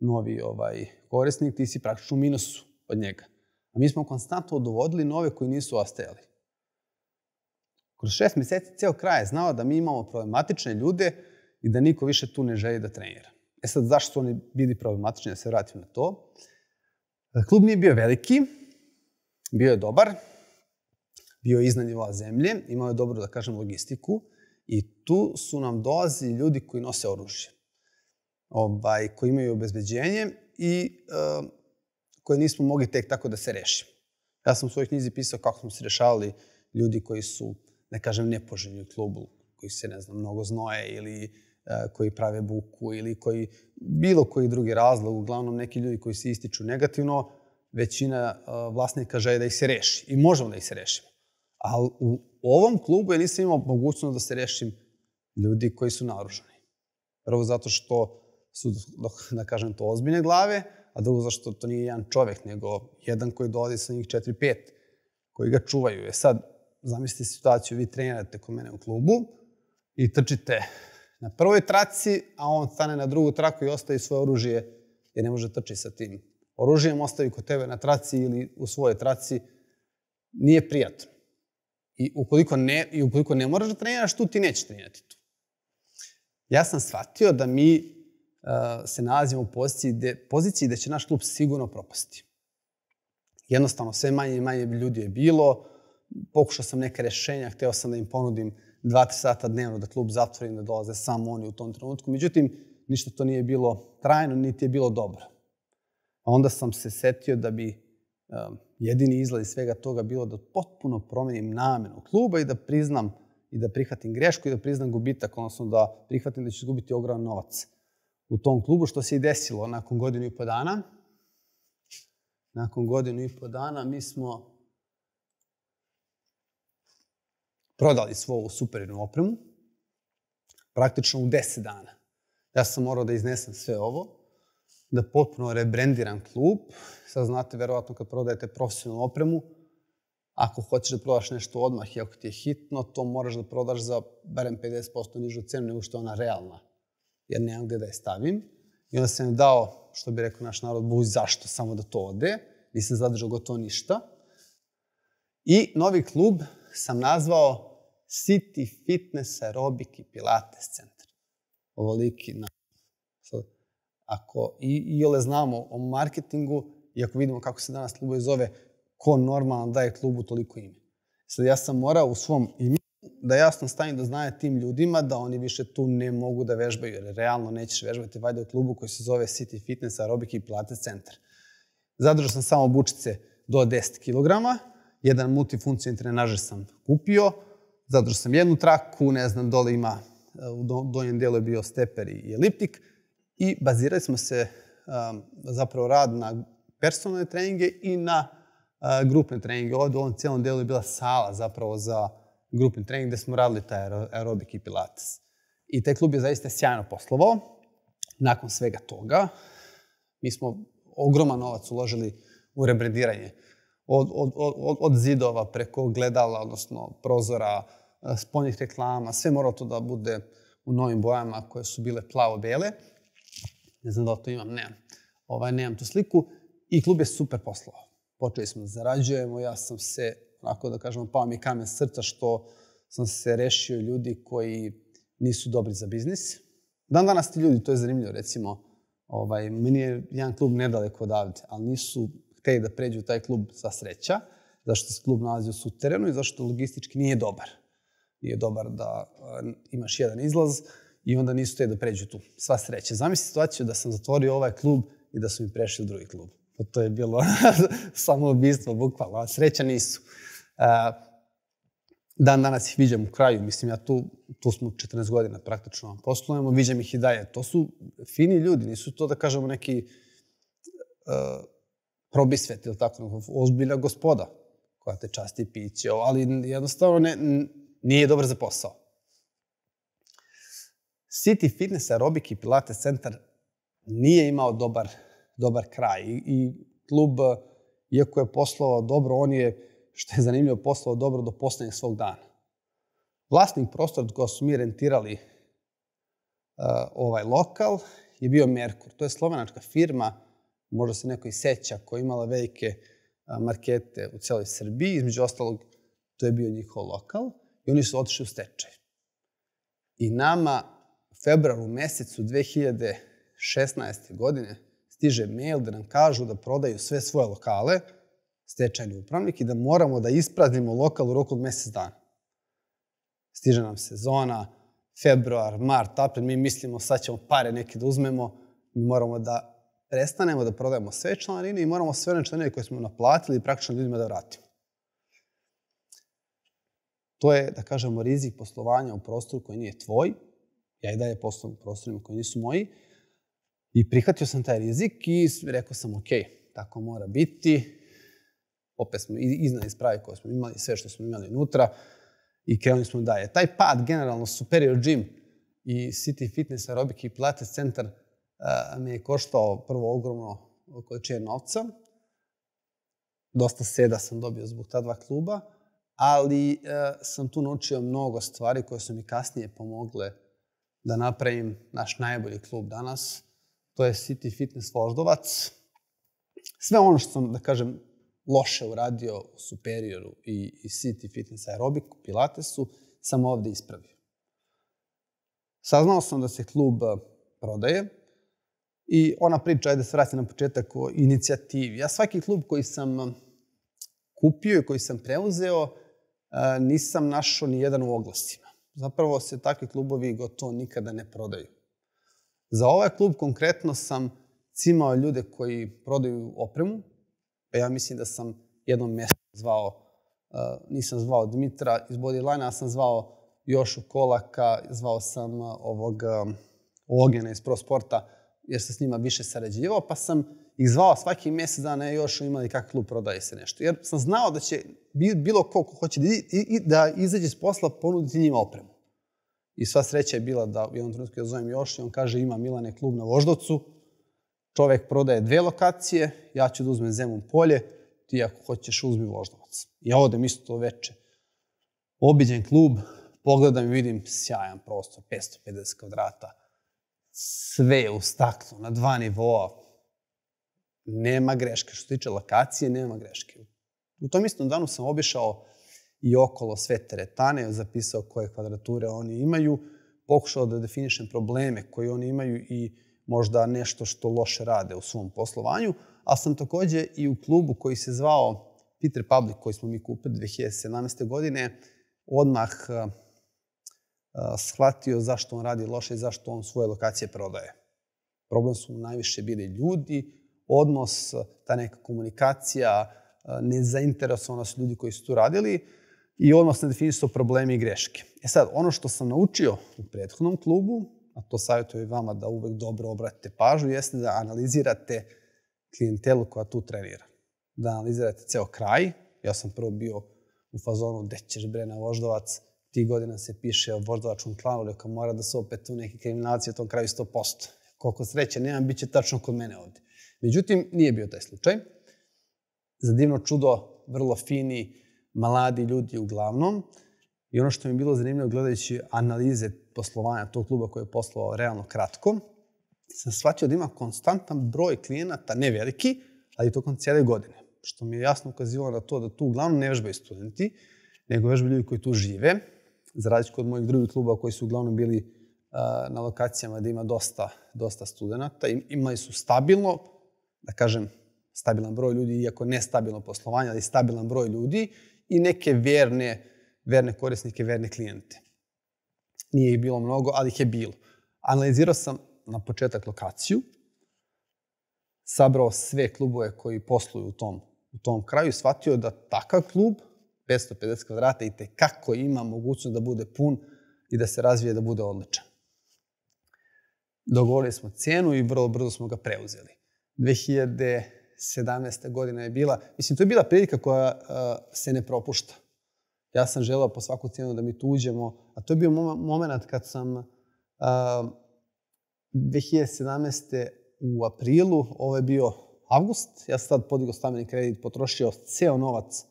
novi ovaj, korisnik, ti si praktično u minusu od njega. A mi smo konstantno dovodili nove koji nisu ostajali. Kroz šest meseci ceo kraj je znao da mi imamo problematične ljude i da niko više tu ne želi da trenira. E sad, zašto su oni bili problematični, da se vratim na to? Klub nije bio veliki, bio je dobar, bio je iznad nivoa zemlje, imao je dobru, da kažem, logistiku i tu su nam dolazi ljudi koji nose oružje, ovaj, koji imaju obezbeđenje i uh, koje nismo mogli tek tako da se rešimo. Ja sam u svojoj knjizi pisao kako smo se rešavali ljudi koji su, ne kažem, nepoželjni u klubu, koji se, ne znam, mnogo znoje ili uh, koji prave buku ili koji, bilo koji drugi razlog, uglavnom neki ljudi koji se ističu negativno, većina vlasnika žele da ih se reši. I možemo da ih se rešimo. Ali u ovom klubu ja nisam imao mogućnost da se rešim ljudi koji su naoružani. Prvo zato što su, da kažem to, ozbiljne glave, a drugo zato što to nije jedan čovek, nego jedan koji dolazi sa njih 4-5, koji ga čuvaju. E sad, zamislite situaciju, vi trenirate kod mene u klubu i trčite na prvoj traci, a on stane na drugu traku i ostavi svoje oružje jer ne može trči sa tim oružjem ostavi kod tebe na traci ili u svojoj traci, nije prijatno. I ukoliko ne, i ukoliko ne moraš da treniraš tu, ti nećeš trenirati tu. Ja sam shvatio da mi uh, se nalazimo u poziciji gde, poziciji gde će naš klub sigurno propasti. Jednostavno, sve manje i manje ljudi je bilo, pokušao sam neke rešenja, hteo sam da im ponudim 2-3 sata dnevno da klub zatvorim, da dolaze samo oni u tom trenutku. Međutim, ništa to nije bilo trajno, niti je bilo dobro. A onda sam se setio da bi um, jedini izlaz iz svega toga bilo da potpuno promenim namenu kluba i da priznam i da prihvatim grešku i da priznam gubitak, odnosno da prihvatim da ću izgubiti ogroman novac u tom klubu, što se i desilo nakon godinu i po dana. Nakon godinu i po dana mi smo prodali svoju superinu opremu, praktično u 10 dana. Ja sam morao da iznesem sve ovo, da potpuno rebrendiram klub. Sad znate, verovatno kad prodajete profesionalnu opremu, ako hoćeš da prodaš nešto odmah i ako ti je hitno, to moraš da prodaš za barem 50% nižu cenu nego što je ona realna. Jer nemam gde da je stavim. I onda sam dao, što bi rekao naš narod, buj zašto, samo da to ode. Nisam zadržao gotovo ništa. I novi klub sam nazvao City Fitness Aerobic i Pilates centar. Ovoliki na... Sad, ako i, i ole znamo o marketingu i ako vidimo kako se danas klubovi zove, ko normalno daje klubu toliko ime. Sad ja sam morao u svom ime da jasno stavim da znaje tim ljudima da oni više tu ne mogu da vežbaju, jer realno nećeš vežbati valjda u klubu koji se zove City Fitness Aerobic i Pilates centar. Zadržao sam samo bučice do 10 kg, jedan multifunkcijni trenažer sam kupio, zadržao sam jednu traku, ne znam, dole ima, u donjem dijelu je bio steper i eliptik i bazirali smo se um, zapravo rad na personalne treninge i na uh, grupne treninge. Ovde u ovom cijelom dijelu je bila sala zapravo za grupni trening gde smo radili taj aerobik i pilates. I taj klub je zaista sjajno poslovao. Nakon svega toga, mi smo ogroman novac uložili u rebrendiranje. Od, od, od, od zidova preko gledala, odnosno prozora, spoljnih reklama, sve moralo to da bude u novim bojama koje su bile plavo-bele. Ne znam da li to imam, nemam. Ovaj, nemam tu sliku. I klub je super poslovao. Počeli smo da zarađujemo, ja sam se, onako da kažemo, pao mi kamen srca što sam se rešio ljudi koji nisu dobri za biznis. Dan danas ti ljudi, to je zanimljivo, recimo, ovaj, meni je jedan klub nedaleko odavde, ali nisu hteli da pređu taj klub sa sreća, zašto se klub nalazi u suterenu i zašto logistički nije dobar. Nije dobar da imaš jedan izlaz i onda nisu te da pređu tu. Sva sreća. Zamisli situaciju da sam zatvorio ovaj klub i da su mi prešli u drugi klub. Pa to je bilo samo ubistvo, bukvalno. A sreća nisu. Dan danas ih viđam u kraju. Mislim, ja tu, tu smo 14 godina praktično poslujemo, viđam ih i dalje. To su fini ljudi, nisu to da kažemo neki uh, probisvet ili tako, ozbiljna gospoda koja te časti piće, ali jednostavno ne, nije dobar za posao. City Fitness Aerobic i Pilates centar nije imao dobar, dobar kraj i, i klub, iako je poslovao dobro, on je, što je zanimljivo, poslovao dobro do poslednjeg svog dana. Vlasnik prostora koja su mi rentirali uh, ovaj lokal je bio Merkur. To je slovenačka firma, možda se neko i seća, koja je imala velike uh, markete u celoj Srbiji. Između ostalog, to je bio njihov lokal i oni su otišli u stečaj. I nama februaru mesecu 2016. godine stiže mail da nam kažu da prodaju sve svoje lokale, stečajni upravnik, i da moramo da ispraznimo lokal u roku od mesec dana. Stiže nam sezona, februar, mart, april, mi mislimo sad ćemo pare neke da uzmemo, mi moramo da prestanemo da prodajemo sve članarine i moramo sve one članarine koje smo naplatili praktično ljudima da vratimo. To je, da kažemo, rizik poslovanja u prostoru koji nije tvoj. Ja i dalje poslujem prostorima koji nisu moji. I prihvatio sam taj rizik i rekao sam, ok, tako mora biti. Opet smo iznali spravi koje smo imali, sve što smo imali unutra i krenuli smo dalje. Taj pad, generalno, Superior Gym i City Fitness Aerobic i Pilates centar uh, me je koštao prvo ogromno količine novca. Dosta seda sam dobio zbog ta dva kluba ali e, sam tu naučio mnogo stvari koje su mi kasnije pomogle da napravim naš najbolji klub danas. To je City Fitness Voždovac. Sve ono što sam, da kažem, loše uradio u Superioru i, i City Fitness Aerobic, u Pilatesu, sam ovde ispravio. Saznao sam da se klub e, prodaje i ona priča, ajde da se vratim na početak o inicijativi. Ja svaki klub koji sam e, kupio i koji sam preuzeo, nisam našao ni jedan u oglasima. Zapravo se takvi klubovi gotovo nikada ne prodaju. Za ovaj klub konkretno sam cimao ljude koji prodaju opremu, pa ja mislim da sam jednom mjestu zvao, nisam zvao Dimitra iz Bodyline, ja sam zvao Jošu Kolaka, zvao sam ovog Ogena iz Pro Sporta, jer sam s njima više sarađivao, pa sam ih zvao svaki mjesec dana još imali kakav klub prodaje se nešto. Jer sam znao da će bilo ko ko hoće da, i, da izađe s posla ponuditi njima opremu. I sva sreća je bila da u jednom trenutku ja zovem još i on kaže ima Milane klub na Voždovcu, čovek prodaje dve lokacije, ja ću da uzmem Zemun polje, ti ako hoćeš uzmi Voždovac. Ja odem isto to veče. Obiđen klub, pogledam i vidim sjajan prostor, 550 kvadrata, sve je u staklu, na dva nivoa. Nema greške. Što se tiče lokacije, nema greške. U tom istom danu sam obišao i okolo sve teretane, zapisao koje kvadrature oni imaju, pokušao da definišem probleme koje oni imaju i možda nešto što loše rade u svom poslovanju, ali sam takođe i u klubu koji se zvao Peter Public, koji smo mi kupili 2017. godine, odmah uh, shvatio zašto on radi loše i zašto on svoje lokacije prodaje. Problem su najviše bili ljudi, odnos, ta neka komunikacija, nezainteresovanost ljudi koji su tu radili i odmah sam definisao probleme i greške. E sad, ono što sam naučio u prethodnom klubu, a to savjetujem vama da uvek dobro obratite pažnju, jeste da analizirate klijentelu koja tu trenira. Da analizirate ceo kraj. Ja sam prvo bio u fazonu gde ćeš bre na voždovac, ti godina se piše o voždovačkom klanu, rekao mora da se opet tu neki kriminalci u tom kraju 100%. Koliko sreće nemam, bit će tačno kod mene ovde. Međutim, nije bio taj slučaj. Za divno čudo, vrlo fini, mladi ljudi uglavnom. I ono što mi je bilo zanimljivo gledajući analize poslovanja tog kluba koji je poslovao realno kratko, sam shvatio da ima konstantan broj klijenata, ne veliki, ali tokom cijele godine. Što mi je jasno ukazivalo na to da tu uglavnom ne vežbaju studenti, nego vežbaju ljudi koji tu žive, za razliku od mojih drugih kluba koji su uglavnom bili uh, na lokacijama gde ima dosta, dosta studenta. Imali su stabilno, da kažem, stabilan broj ljudi, iako ne stabilno poslovanje, ali stabilan broj ljudi i neke verne, verne korisnike, verne klijente. Nije ih bilo mnogo, ali ih je bilo. Analizirao sam na početak lokaciju, sabrao sve klubove koji posluju u tom, u tom kraju i shvatio da takav klub 550 kvadrata i te kako ima mogućnost da bude pun i da se razvije da bude odličan. Dogovorili smo cijenu i vrlo brzo smo ga preuzeli. 2017. godina je bila, mislim, to je bila prilika koja uh, se ne propušta. Ja sam želeo po svaku cijenu da mi tu uđemo, a to je bio moment kad sam uh, 2017. u aprilu, ovo je bio avgust, ja sam tad podigao stambeni kredit, potrošio ceo novac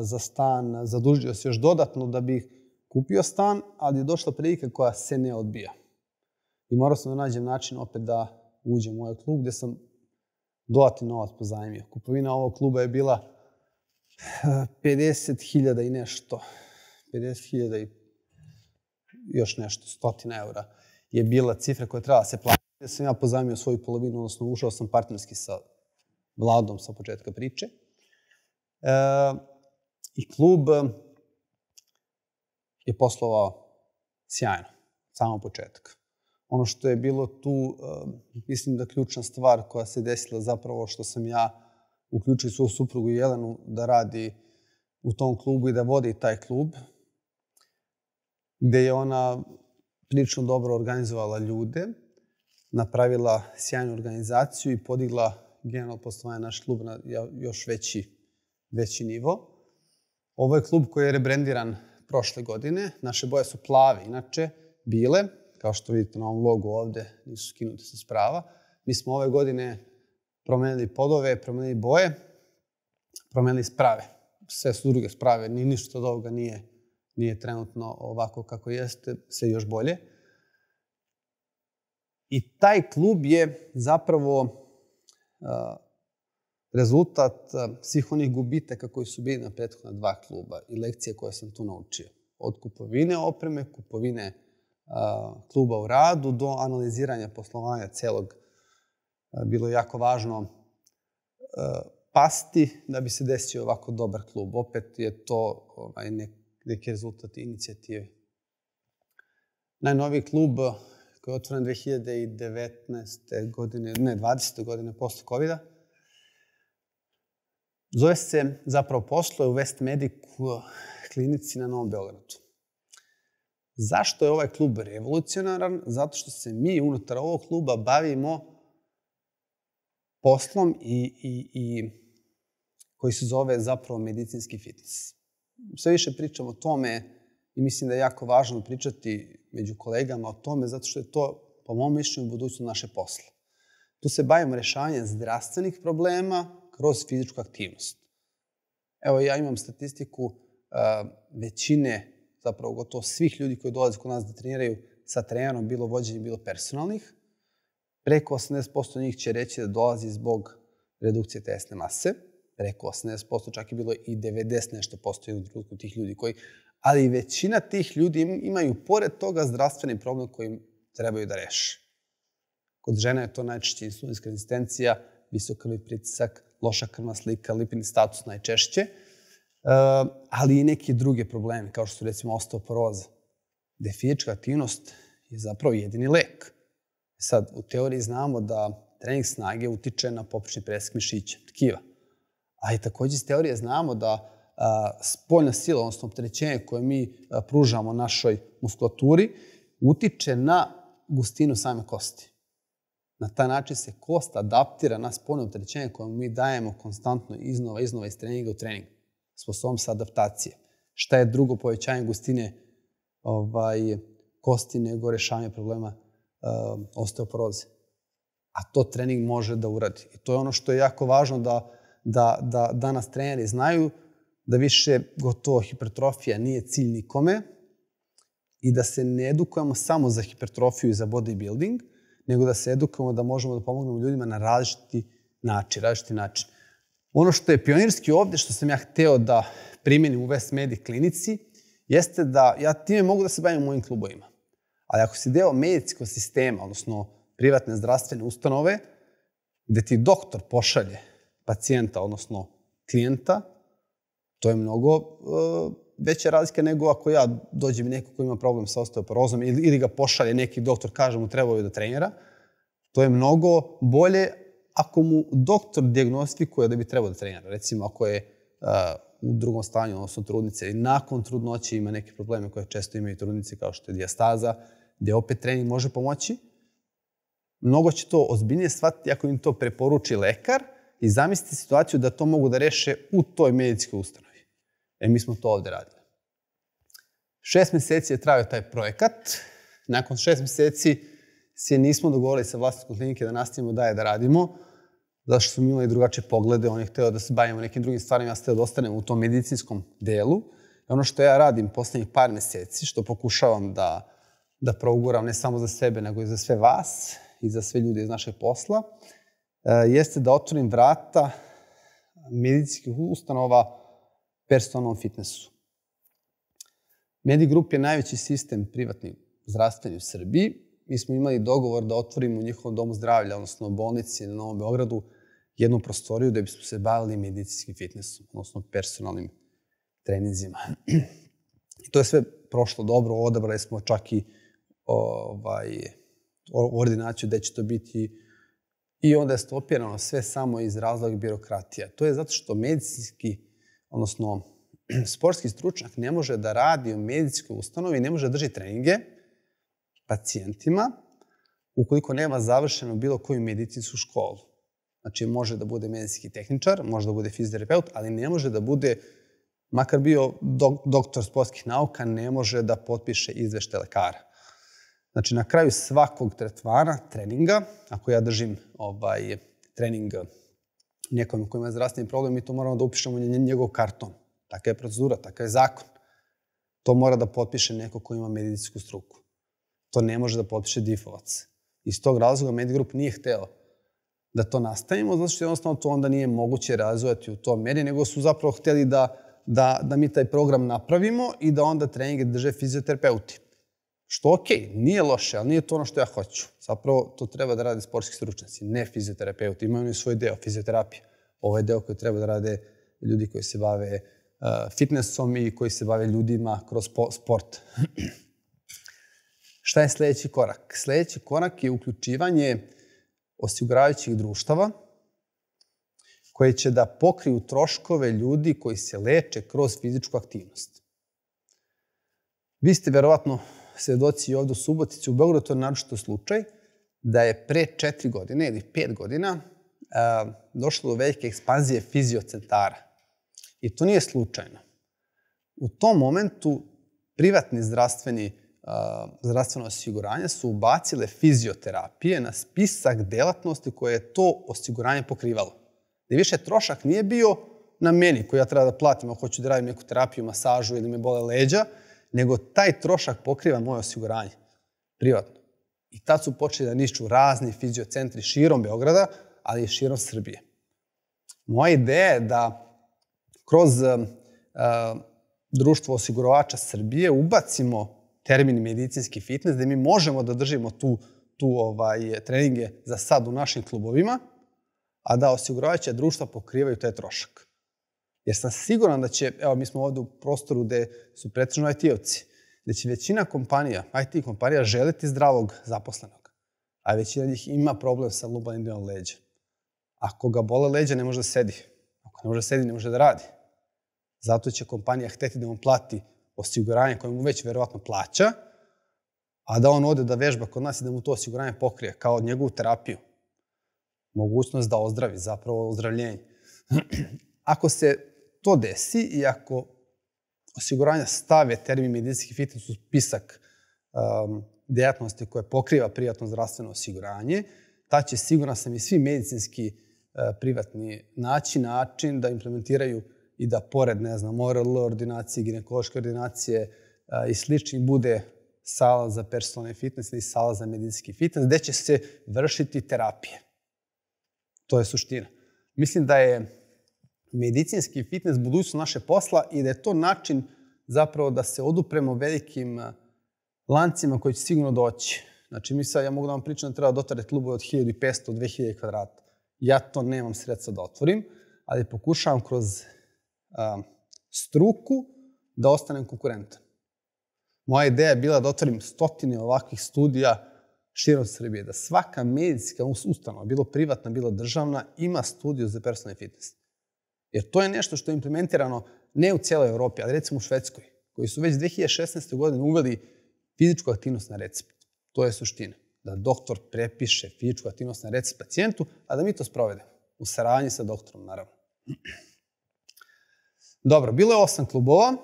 za stan, zadužio se još dodatno da bih kupio stan, ali je došla prilika koja se ne odbija. I morao sam da nađem način opet da uđem u ovaj klub gde sam dodatni novac pozajmio. Kupovina ovog kluba je bila 50.000 i nešto. 50.000 i još nešto, stotina eura je bila cifra koja trebala da se platiti. Ja sam ja pozajmio svoju polovinu, odnosno ušao sam partnerski sa vladom sa početka priče. E, I klub eh, je poslovao sjajno, samo početka. Ono što je bilo tu, eh, mislim da ključna stvar koja se desila zapravo što sam ja uključio svoju suprugu Jelenu da radi u tom klubu i da vodi taj klub, gde je ona prilično dobro organizovala ljude, napravila sjajnu organizaciju i podigla generalno poslovanje naš klub na još veći, veći nivo. Ovo je klub koji je rebrendiran prošle godine. Naše boje su plave, inače, bile, kao što vidite na ovom logu ovde, nisu skinute sa sprava. Mi smo ove godine promenili podove, promenili boje, promenili sprave. Sve su druge sprave, ni ništa od ovoga nije, nije trenutno ovako kako jeste, sve još bolje. I taj klub je zapravo uh, rezultat eh, svih onih gubitaka koji su bili na prethodna dva kluba i lekcije koje sam tu naučio. Od kupovine opreme, kupovine kluba u radu do analiziranja poslovanja celog. A, bilo je jako važno a, pasti da bi se desio ovako dobar klub. Opet je to ovaj, nek, neki rezultat inicijative. Najnoviji klub koji je otvoren 2019. godine, ne, 20. godine posle COVID-a, Zove se, zapravo poslo u West Medicu klinici na Novom Beogradu. Zašto je ovaj klub revolucionaran? Zato što se mi unutar ovog kluba bavimo poslom i, i, i koji se zove zapravo medicinski fitness. Sve više pričam o tome i mislim da je jako važno pričati među kolegama o tome zato što je to, po mom mišljenju, budućnost naše posla. Tu se bavimo rešavanjem zdravstvenih problema kroz fizičku aktivnost. Evo, ja imam statistiku uh, većine, zapravo gotovo svih ljudi koji dolaze kod nas da treniraju sa trenerom, bilo vođenje, bilo personalnih. Preko 80% njih će reći da dolazi zbog redukcije tesne mase. Preko 80%, čak je bilo i 90 nešto posto u trenutku tih ljudi koji... Ali većina tih ljudi imaju, pored toga, zdravstveni problem koji trebaju da reše. Kod žena je to najčešće insulinska rezistencija, visok krvni pritisak, loša krvna slika, lipidni status najčešće, ali i neke druge probleme, kao što su recimo osteoporoza, gde fizička aktivnost je zapravo jedini lek. Sad, u teoriji znamo da trening snage utiče na poprični presak mišića, tkiva. A i takođe iz teorije znamo da a, spoljna sila, odnosno opterećenje koje mi a, pružamo našoj muskulaturi, utiče na gustinu same kosti. Na taj način se kost adaptira na spoljno opterećenje koje mi dajemo konstantno iznova, iznova iz treninga u trening. Sposobnost adaptacije. Šta je drugo povećanje gustine ovaj, kosti nego rešavanje problema uh, osteoporoze. A to trening može da uradi. I to je ono što je jako važno da, da, da danas treneri znaju da više gotovo hipertrofija nije cilj nikome i da se ne edukujemo samo za hipertrofiju i za bodybuilding, nego da se edukujemo da možemo da pomognemo ljudima na različiti način, različiti način. Ono što je pionirski ovde, što sam ja hteo da primenim u West Medi klinici, jeste da ja time mogu da se bavim u mojim klubovima. Ali ako si deo medicinskog sistema, odnosno privatne zdravstvene ustanove, gde ti doktor pošalje pacijenta, odnosno klijenta, to je mnogo uh, veća razlika nego ako ja dođem neko ko ima problem sa osteoporozom ili, ili ga pošalje neki doktor, kaže mu trebao da trenira, to je mnogo bolje ako mu doktor diagnostifikuje da bi trebao da trenira. Recimo, ako je uh, u drugom stanju, odnosno trudnice, i nakon trudnoće ima neke probleme koje često imaju trudnice, kao što je diastaza, gde opet trening može pomoći, mnogo će to ozbiljnije shvatiti ako im to preporuči lekar i zamislite situaciju da to mogu da reše u toj medicinskoj ustanovi. E, mi smo to ovde radili. Šest meseci je trajao taj projekat. Nakon šest meseci se nismo dogovorili sa vlastnikom klinike da nastavimo dalje da radimo, zato što smo imali drugačije poglede, on je hteo da se bavimo nekim drugim stvarima, ja sam hteo da ostanem u tom medicinskom delu. I ono što ja radim poslednjih par meseci, što pokušavam da, da proguram ne samo za sebe, nego i za sve vas i za sve ljude iz našeg posla, e, jeste da otvorim vrata medicinskih ustanova personalnom fitnessu. Medigrup je najveći sistem privatni zdravstveni u Srbiji. Mi smo imali dogovor da otvorimo u njihovom domu zdravlja, odnosno bolnici na Novom Beogradu, jednu prostoriju da bismo se bavili medicinskim fitnessom, odnosno personalnim treninzima. I to je sve prošlo dobro, odabrali smo čak i ovaj, ordinaciju gde će to biti i onda je stopirano sve samo iz razloga birokratija. To je zato što medicinski odnosno sportski stručnjak ne može da radi u medicinskoj ustanovi, ne može da drži treninge pacijentima ukoliko nema završenu bilo koju medicinsku školu. Znači, može da bude medicinski tehničar, može da bude fizioterapeut, ali ne može da bude, makar bio dok, doktor sportskih nauka, ne može da potpiše izvešte lekara. Znači, na kraju svakog tretvana, treninga, ako ja držim ovaj, trening nekom ko ima zdravstveni problem, mi to moramo da upišemo na njegov karton. Taka je procedura, taka je zakon. To mora da potpiše neko ko ima medicinsku struku. To ne može da potpiše difovac. Iz tog razloga Medigrup nije hteo da to nastavimo, zato što jednostavno to onda nije moguće razvojati u tom meri, nego su zapravo hteli da, da, da mi taj program napravimo i da onda treninge drže fizioterapeuti. Što okay, nije loše, ali nije to ono što ja hoću. Zapravo to treba da rade sportski stručnjaci, ne fizioterapeuti. Imaju oni svoj deo, fizioterapija. Ovo je deo koji treba da rade ljudi koji se bave uh, fitnessom i koji se bave ljudima kroz sport. Šta je sledeći korak? Sledeći korak je uključivanje osiguravajućih društava koje će da pokriju troškove ljudi koji se leče kroz fizičku aktivnost. Vi ste verovatno svedoci ovde u Subotici, u Beogradu to je naročito slučaj, da je pre četiri godine ili pet godina došlo do velike ekspanzije fiziocentara. I to nije slučajno. U tom momentu privatni zdravstveni zdravstveno osiguranje su ubacile fizioterapije na spisak delatnosti koje je to osiguranje pokrivalo. Da više trošak nije bio na meni koji ja treba da platim ako hoću da radim neku terapiju, masažu ili me bole leđa, nego taj trošak pokriva moje osiguranje. Privatno. I tad su počeli da nišću razni fiziocentri širom Beograda, ali i širom Srbije. Moja ideja je da kroz uh, društvo osiguravača Srbije ubacimo termin medicinski fitness, da mi možemo da držimo tu, tu ovaj, treninge za sad u našim klubovima, a da osiguravajuća društva pokrivaju taj trošak. Jer sam siguran da će, evo mi smo ovde u prostoru gde su pretežno IT-ovci, da će većina kompanija, IT kompanija, želiti zdravog zaposlenog, a većina njih ima problem sa lubanim delom leđa. Ako ga bole leđa, ne može da sedi. Ako ne može da sedi, ne može da radi. Zato će kompanija hteti da mu plati osiguranje koje mu već verovatno plaća, a da on ode da vežba kod nas i da mu to osiguranje pokrije kao njegovu terapiju. Mogućnost da ozdravi, zapravo ozdravljenje. ako se to desi i ako osiguranja stave termin medicinski fitness u spisak um, dejatnosti koje pokriva prijatno zdravstveno osiguranje, ta će sigurno sam i svi medicinski uh, privatni naći način da implementiraju i da pored, ne znam, ORL ordinacije, ginekološke ordinacije uh, i slični bude sala za personalni fitness ili sala za medicinski fitness, gde će se vršiti terapije. To je suština. Mislim da je medicinski fitness budućnost naše posla i da je to način zapravo da se odupremo velikim lancima koji će sigurno doći. Znači, mi sad, ja mogu da vam pričam da treba dotare klubove od 1500 do 2000 kvadrata. Ja to nemam sredstva da otvorim, ali pokušavam kroz um, struku da ostanem konkurentan. Moja ideja je bila da otvorim stotine ovakvih studija širom Srbije, da svaka medicinska ustanova, bilo privatna, bilo državna, ima studiju za personalni fitness. Jer to je nešto što je implementirano ne u cijeloj Evropi, ali recimo u Švedskoj, koji su već 2016. godine uveli fizičku aktivnost na recept. To je suština. Da doktor prepiše fizičku aktivnost na recept pacijentu, a da mi to sprovedemo. U saradnji sa doktorom, naravno. Dobro, bilo je osam klubova.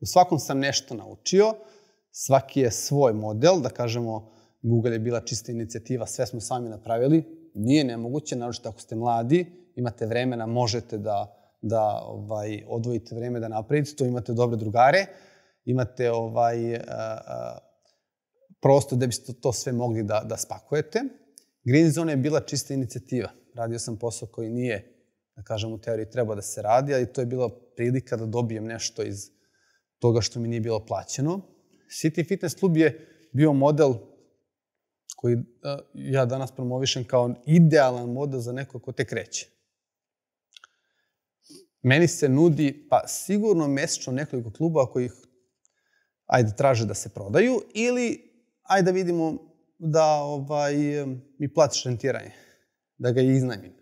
U svakom sam nešto naučio. Svaki je svoj model, da kažemo, Google je bila čista inicijativa, sve smo sami napravili. Nije nemoguće, naročito ako ste mladi, imate vremena, možete da, da ovaj, odvojite vreme da napravite to, imate dobre drugare, imate ovaj, a, a, prosto da biste to sve mogli da, da spakujete. Green Zone je bila čista inicijativa. Radio sam posao koji nije, da kažem, u teoriji treba da se radi, ali to je bila prilika da dobijem nešto iz toga što mi nije bilo plaćeno. City Fitness Club je bio model koji ja danas promovišem kao idealan model za neko ko te kreće. Meni se nudi, pa sigurno mesečno nekoliko klubova koji ajde traže da se prodaju ili ajde da vidimo da ovaj, mi platiš rentiranje, da ga iznajmim.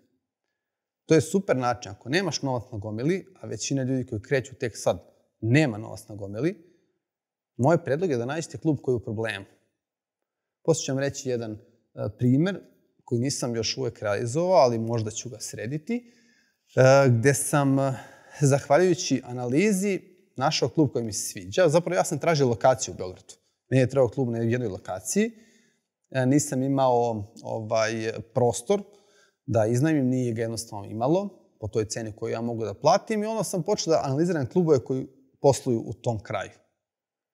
To je super način. Ako nemaš novac na gomili, a većina ljudi koji kreću tek sad nema novac na gomili, moj predlog je da nađete klub koji je u problemu. Posle ću vam reći jedan uh, primer koji nisam još uvek realizovao, ali možda ću ga srediti. E, gde sam, e, zahvaljujući analizi, našao klub koji mi se sviđa. Zapravo ja sam tražio lokaciju u Beogradu. Meni je trebao klub na jednoj lokaciji. E, nisam imao ovaj prostor da iznajmim, nije ga jednostavno imalo po toj ceni koju ja mogu da platim i onda sam počeo da analiziram klubove koji posluju u tom kraju.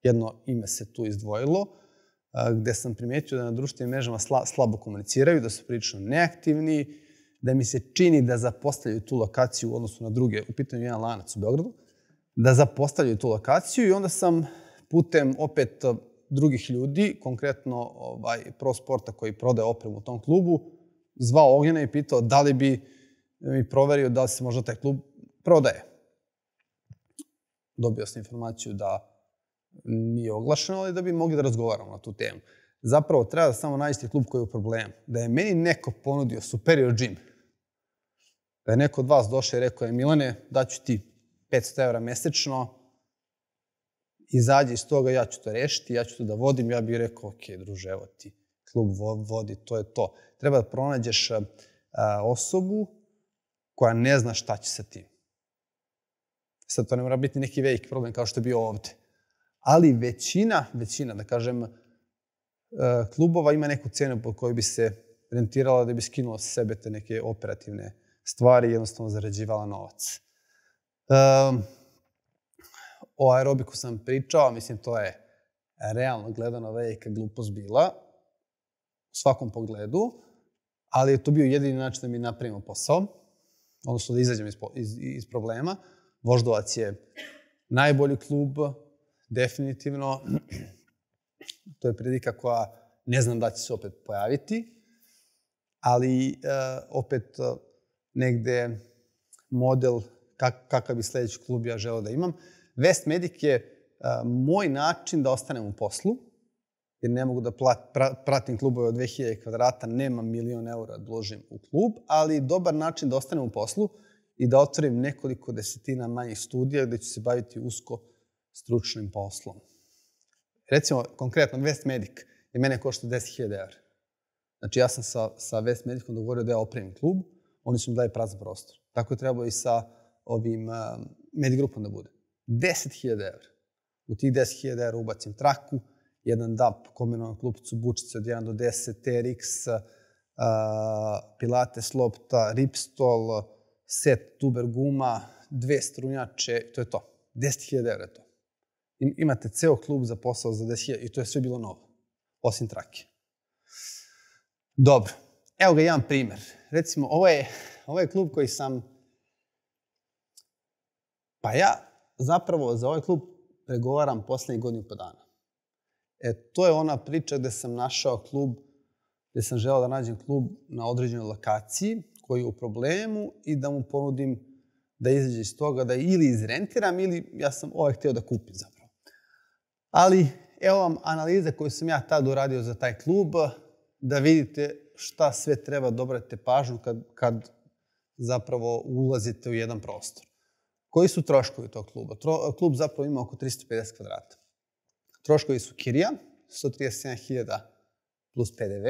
Jedno ime se tu izdvojilo, gde sam primetio da na društvenim mrežama slabo komuniciraju, da su prilično neaktivni, da mi se čini da zapostavljaju tu lokaciju u odnosu na druge, u pitanju jedan lanac u Beogradu, da zapostavljaju tu lokaciju i onda sam putem opet drugih ljudi, konkretno ovaj, pro sporta koji prodaje opremu u tom klubu, zvao Ognjena i pitao da li bi mi proverio da se možda taj klub prodaje. Dobio sam informaciju da nije oglašeno, ali da bi mogli da razgovaramo na tu temu. Zapravo, treba da samo nađete klub koji je u problemu. Da je meni neko ponudio Superior Gym, Da je neko od vas došao i rekao je, Milane, daću ti 500 evra mesečno, izađi iz toga, ja ću to rešiti, ja ću to da vodim, ja bih rekao, ok, druže, evo ti klub vodi, to je to. Treba da pronađeš osobu koja ne zna šta će sa tim. Sad to ne mora biti neki veliki problem kao što je bio ovde. Ali većina, većina, da kažem, klubova ima neku cenu po kojoj bi se rentirala da bi skinula sa sebe te neke operativne stvari i jednostavno zarađivala novac. Um, o aerobiku sam pričao, mislim to je realno gledano velika glupost bila u svakom pogledu, ali je to bio jedini način da mi napravimo posao, odnosno da izađemo iz, iz, iz problema. Voždovac je najbolji klub, definitivno. To je prilika koja ne znam da će se opet pojaviti, ali uh, opet uh, negde model kak, kakav bi sledeći klub ja želeo da imam. West Medic je uh, moj način da ostanem u poslu, jer ne mogu da plat, pra, pratim klubove od 2000 kvadrata, nemam milion eura da uložim u klub, ali dobar način da ostanem u poslu i da otvorim nekoliko desetina manjih studija gde ću se baviti usko stručnim poslom. Recimo, konkretno, West Medic je mene košta 10.000 eura. Znači, ja sam sa, sa West Medicom dogovorio da ja opremim klub, oni su mi dali prazan prostor. Tako je trebalo i sa ovim uh, Medigrupom da bude. 10.000 eura. U tih 10.000 eura ubacim traku, jedan DAP, kombinovan klupicu bučice od 1 do 10, TRX, uh, Pilates lopta, Ripstol, set tuber guma, dve strunjače, to je to. 10.000 eura je to. Imate ceo klub za posao za 10.000 i to je sve bilo novo, osim trake. Dobro, evo ga jedan primer. Recimo, ovo je, ovo je klub koji sam... Pa ja zapravo za ovaj klub pregovaram poslednjih godinu i po dana. E, to je ona priča gde sam našao klub, gde sam želao da nađem klub na određenoj lokaciji koji je u problemu i da mu ponudim da izađe iz toga, da ili izrentiram ili ja sam ovaj hteo da kupim zapravo. Ali evo vam analiza koju sam ja tad uradio za taj klub, da vidite šta sve treba da obratite pažnju kad, kad zapravo ulazite u jedan prostor. Koji su troškovi tog kluba? Tro, klub zapravo ima oko 350 kvadrata. Troškovi su kirija, 137.000 plus PDV,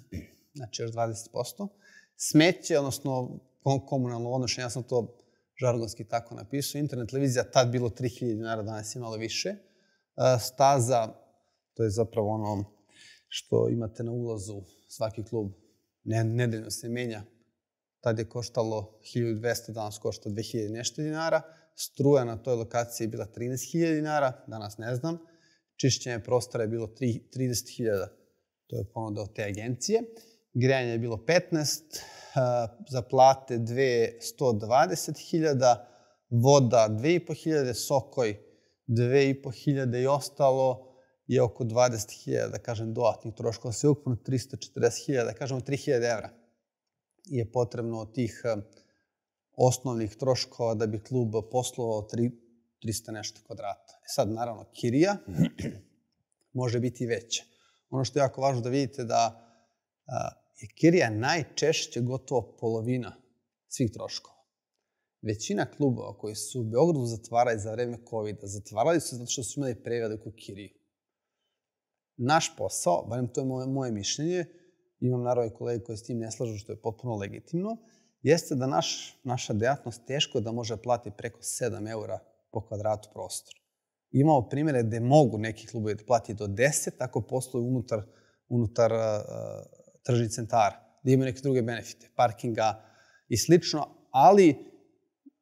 znači još 20%. Smeće, odnosno komunalno odnošenje, ja sam to žargonski tako napisao. Internet televizija tad bilo 3000 dinara, danas je malo više. Staza, to je zapravo ono što imate na ulazu svaki klub. Ne, nedeljno se menja. Tad je koštalo 1200, danas košta 2000 nešto dinara. Struja na toj lokaciji je bila 13.000 dinara, danas ne znam. Čišćenje prostora je bilo 30.000, to je ponuda od te agencije. Grejanje je bilo 15, za plate 2 120.000, voda 2.500, sokoj 2.500 i ostalo je oko 20.000, da kažem, dodatnih troškova, sve ukupno 340.000, da kažemo 3.000 evra je potrebno od tih eh, osnovnih troškova da bi klub poslovao 300 nešto kvadrata. E sad, naravno, kirija može biti veća. Ono što je jako važno da vidite da je kirija najčešće gotovo polovina svih troškova. Većina klubova koji su u Beogradu zatvarali za vreme COVID-a, zatvarali su zato što su imali preveliku kiriju naš posao, barem to je moje, moje mišljenje, imam naravno i kolege koji s tim ne slažu, što je potpuno legitimno, jeste da naš, naša dejatnost teško da može plati preko 7 eura po kvadratu prostora. Imamo primere gde mogu neki klubovi da plati do 10 ako posluju unutar, unutar uh, tržnih centara, da imaju neke druge benefite, parkinga i slično, ali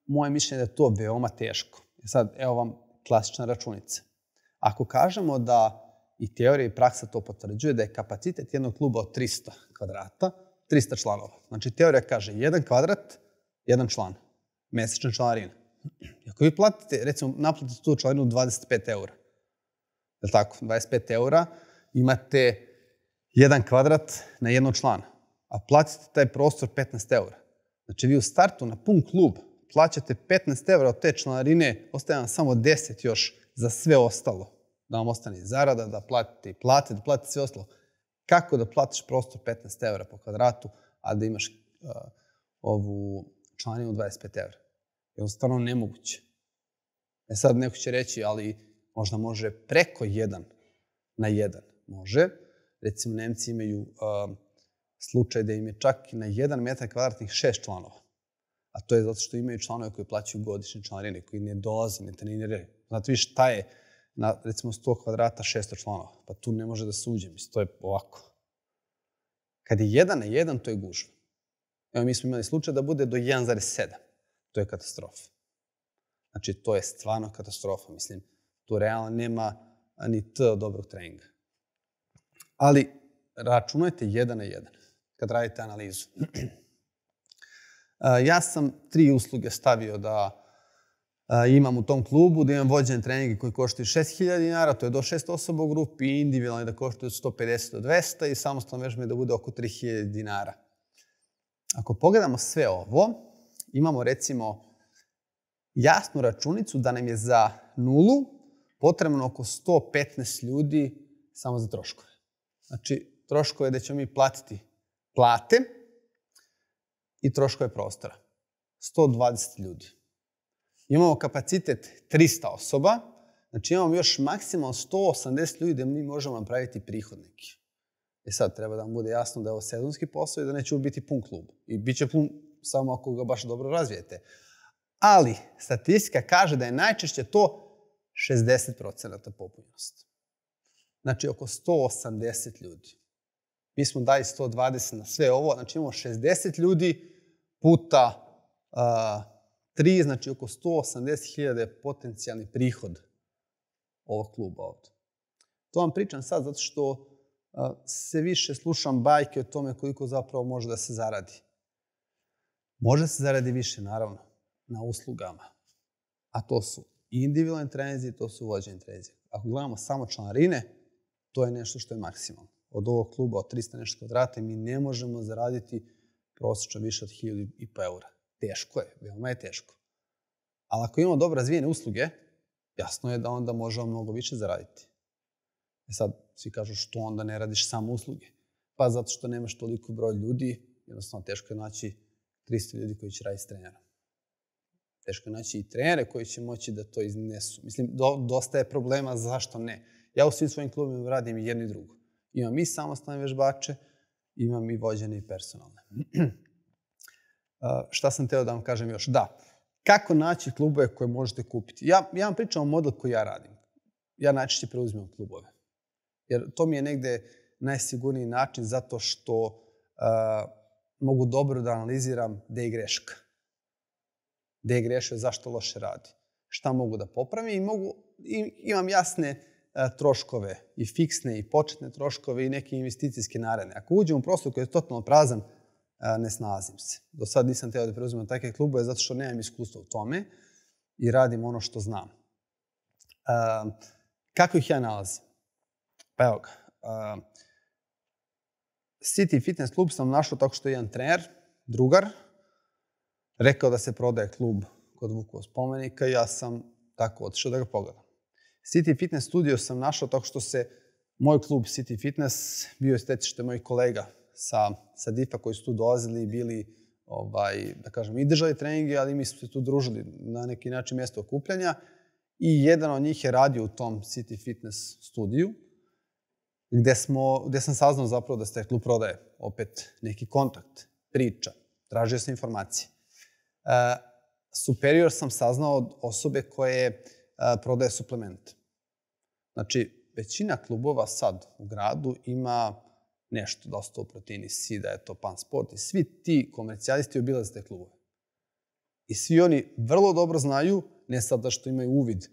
moje mišljenje je da je to veoma teško. E sad, evo vam klasična računica. Ako kažemo da i teorija i praksa to potvrđuje da je kapacitet jednog kluba od 300 kvadrata, 300 članova. Znači, teorija kaže jedan kvadrat, jedan član, mesečna članarina. Ako vi platite, recimo, naplatite tu članarinu 25 eura, je li tako? 25 eura, imate jedan kvadrat na jednog člana, a platite taj prostor 15 eura. Znači, vi u startu na pun klub plaćate 15 eura od te članarine, ostaje vam samo 10 još za sve ostalo da vam ostane zarada, da platite i plate, da platite sve ostalo. Kako da platiš prostor 15 evra po kvadratu, a da imaš uh, ovu članinu 25 evra? Jednostavno nemoguće. E sad neko će reći, ali možda može preko jedan na jedan. Može. recimo Nemci imaju uh, slučaj da im je čak na jedan metar kvadratnih šest članova. A to je zato što imaju članove koji plaćaju godišnje članarine, koji ne dolaze, ne treniraju. Znate vi šta je na recimo 100 kvadrata 600 članova? Pa tu ne može da se uđe, mislim, to je ovako. Kad je jedan na jedan, to je gužva. Evo, mi smo imali slučaj da bude do 1,7. To je katastrofa. Znači, to je stvarno katastrofa. Mislim, tu realno nema ni t dobrog treninga. Ali, računajte jedan na jedan kad radite analizu. ja sam tri usluge stavio da imam u tom klubu, da imam vođene treninge koji koštaju 6000 dinara, to je do 6 osoba u grupi, individualni da koštaju od 150 do 200 i samostalno vežbanje da bude oko 3000 dinara. Ako pogledamo sve ovo, imamo recimo jasnu računicu da nam je za nulu potrebno oko 115 ljudi samo za troškove. Znači, troškove da ćemo mi platiti plate i troškove prostora. 120 ljudi. Imamo kapacitet 300 osoba, znači imamo još maksimalno 180 ljudi da mi možemo napraviti prihod neki. E sad, treba da vam bude jasno da je ovo sezonski posao i da neće biti pun klub. I bit će pun samo ako ga baš dobro razvijete. Ali, statistika kaže da je najčešće to 60% popunjenost. Znači, oko 180 ljudi. Mi smo dali 120 na sve ovo, znači imamo 60 ljudi puta uh, 3, znači oko 180.000 je potencijalni prihod ovog kluba ovde. To vam pričam sad zato što se više slušam bajke o tome koliko zapravo može da se zaradi. Može se zaradi više, naravno, na uslugama. A to su individualne trenzije, to su uvođene trenzije. Ako gledamo samo članarine, to je nešto što je maksimalno od ovog kluba od 300 nešto kvadrata mi ne možemo zaraditi prosečno više od 1000 eura. Teško je, veoma je teško. Ali ako imamo dobro razvijene usluge, jasno je da onda možemo mnogo više zaraditi. E sad, svi kažu što onda ne radiš samo usluge? Pa zato što nemaš toliko broj ljudi, jednostavno teško je naći 300 ljudi koji će raditi s trenerom. Teško je naći i trenere koji će moći da to iznesu. Mislim, do, dosta je problema zašto ne. Ja u svim svojim klubima radim jedno i drugo. Imam i samostalne vežbače, imam i vođene i personalne. šta sam teo da vam kažem još? Da, kako naći klubove koje možete kupiti? Ja, ja vam pričam o model koji ja radim. Ja najčešće preuzimam klubove. Jer to mi je negde najsigurniji način zato što uh, mogu dobro da analiziram gde je greška. Gde je grešio, zašto loše radi. Šta mogu da popravim i mogu, i, imam jasne E, troškove, i fiksne, i početne troškove, i neke investicijske naredne. Ako uđem u prostor koji je totalno prazan, e, ne snalazim se. Do sad nisam teo da preuzimam takve klubove zato što nemam iskustva u tome i radim ono što znam. E, kako ih ja nalazim? Pa evo ga. City Fitness klub sam našao tako što je jedan trener, drugar, rekao da se prodaje klub kod Vukova spomenika i ja sam tako otišao da ga pogledam. City Fitness studio sam našao tako što se moj klub City Fitness bio je stetište mojih kolega sa, sa DIF-a koji su tu dolazili i bili, ovaj, da kažem, i držali treninge, ali mi smo se tu družili na neki način mjesto okupljanja. I jedan od njih je radio u tom City Fitness studiju, gde, smo, gde sam saznao zapravo da se klub prodaje. Opet neki kontakt, priča, tražio sam informacije. E, superior sam saznao od osobe koje prodaje suplemente. Znači, većina klubova sad u gradu ima nešto, da su proteini si, da je to pan sport i svi ti komercijalisti obilaze te klubove. I svi oni vrlo dobro znaju, ne sad da što imaju uvid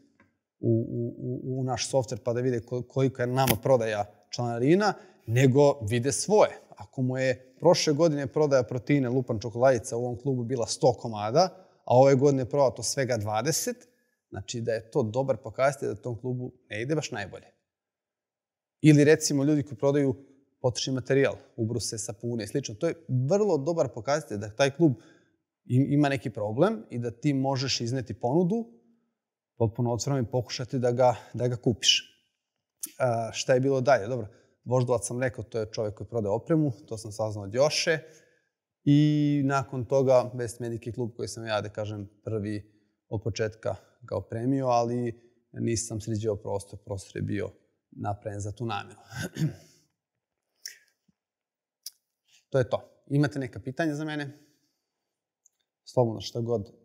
u, u, u naš softver pa da vide koliko je nama prodaja članarina, nego vide svoje. Ako mu je prošle godine prodaja proteine lupan čokoladica u ovom klubu bila 100 komada, a ove godine prodao to svega 20, Znači da je to dobar pokazatelj da tom klubu ne ide baš najbolje. Ili recimo ljudi koji prodaju potrošni materijal, ubruse, sapune i slično. To je vrlo dobar pokazatelj da taj klub ima neki problem i da ti možeš izneti ponudu, potpuno otvoreno i pokušati da ga, da ga kupiš. A, šta je bilo dalje? Dobro, Voždovac sam rekao, to je čovjek koji prodaje opremu, to sam saznao od Joše. I nakon toga West Medici klub koji sam ja, da kažem, prvi od početka ga opremio, ali nisam sređio prostor. Prostor je bio napravljen za tu namenu. to je to. Imate neka pitanja za mene? Slobodno šta god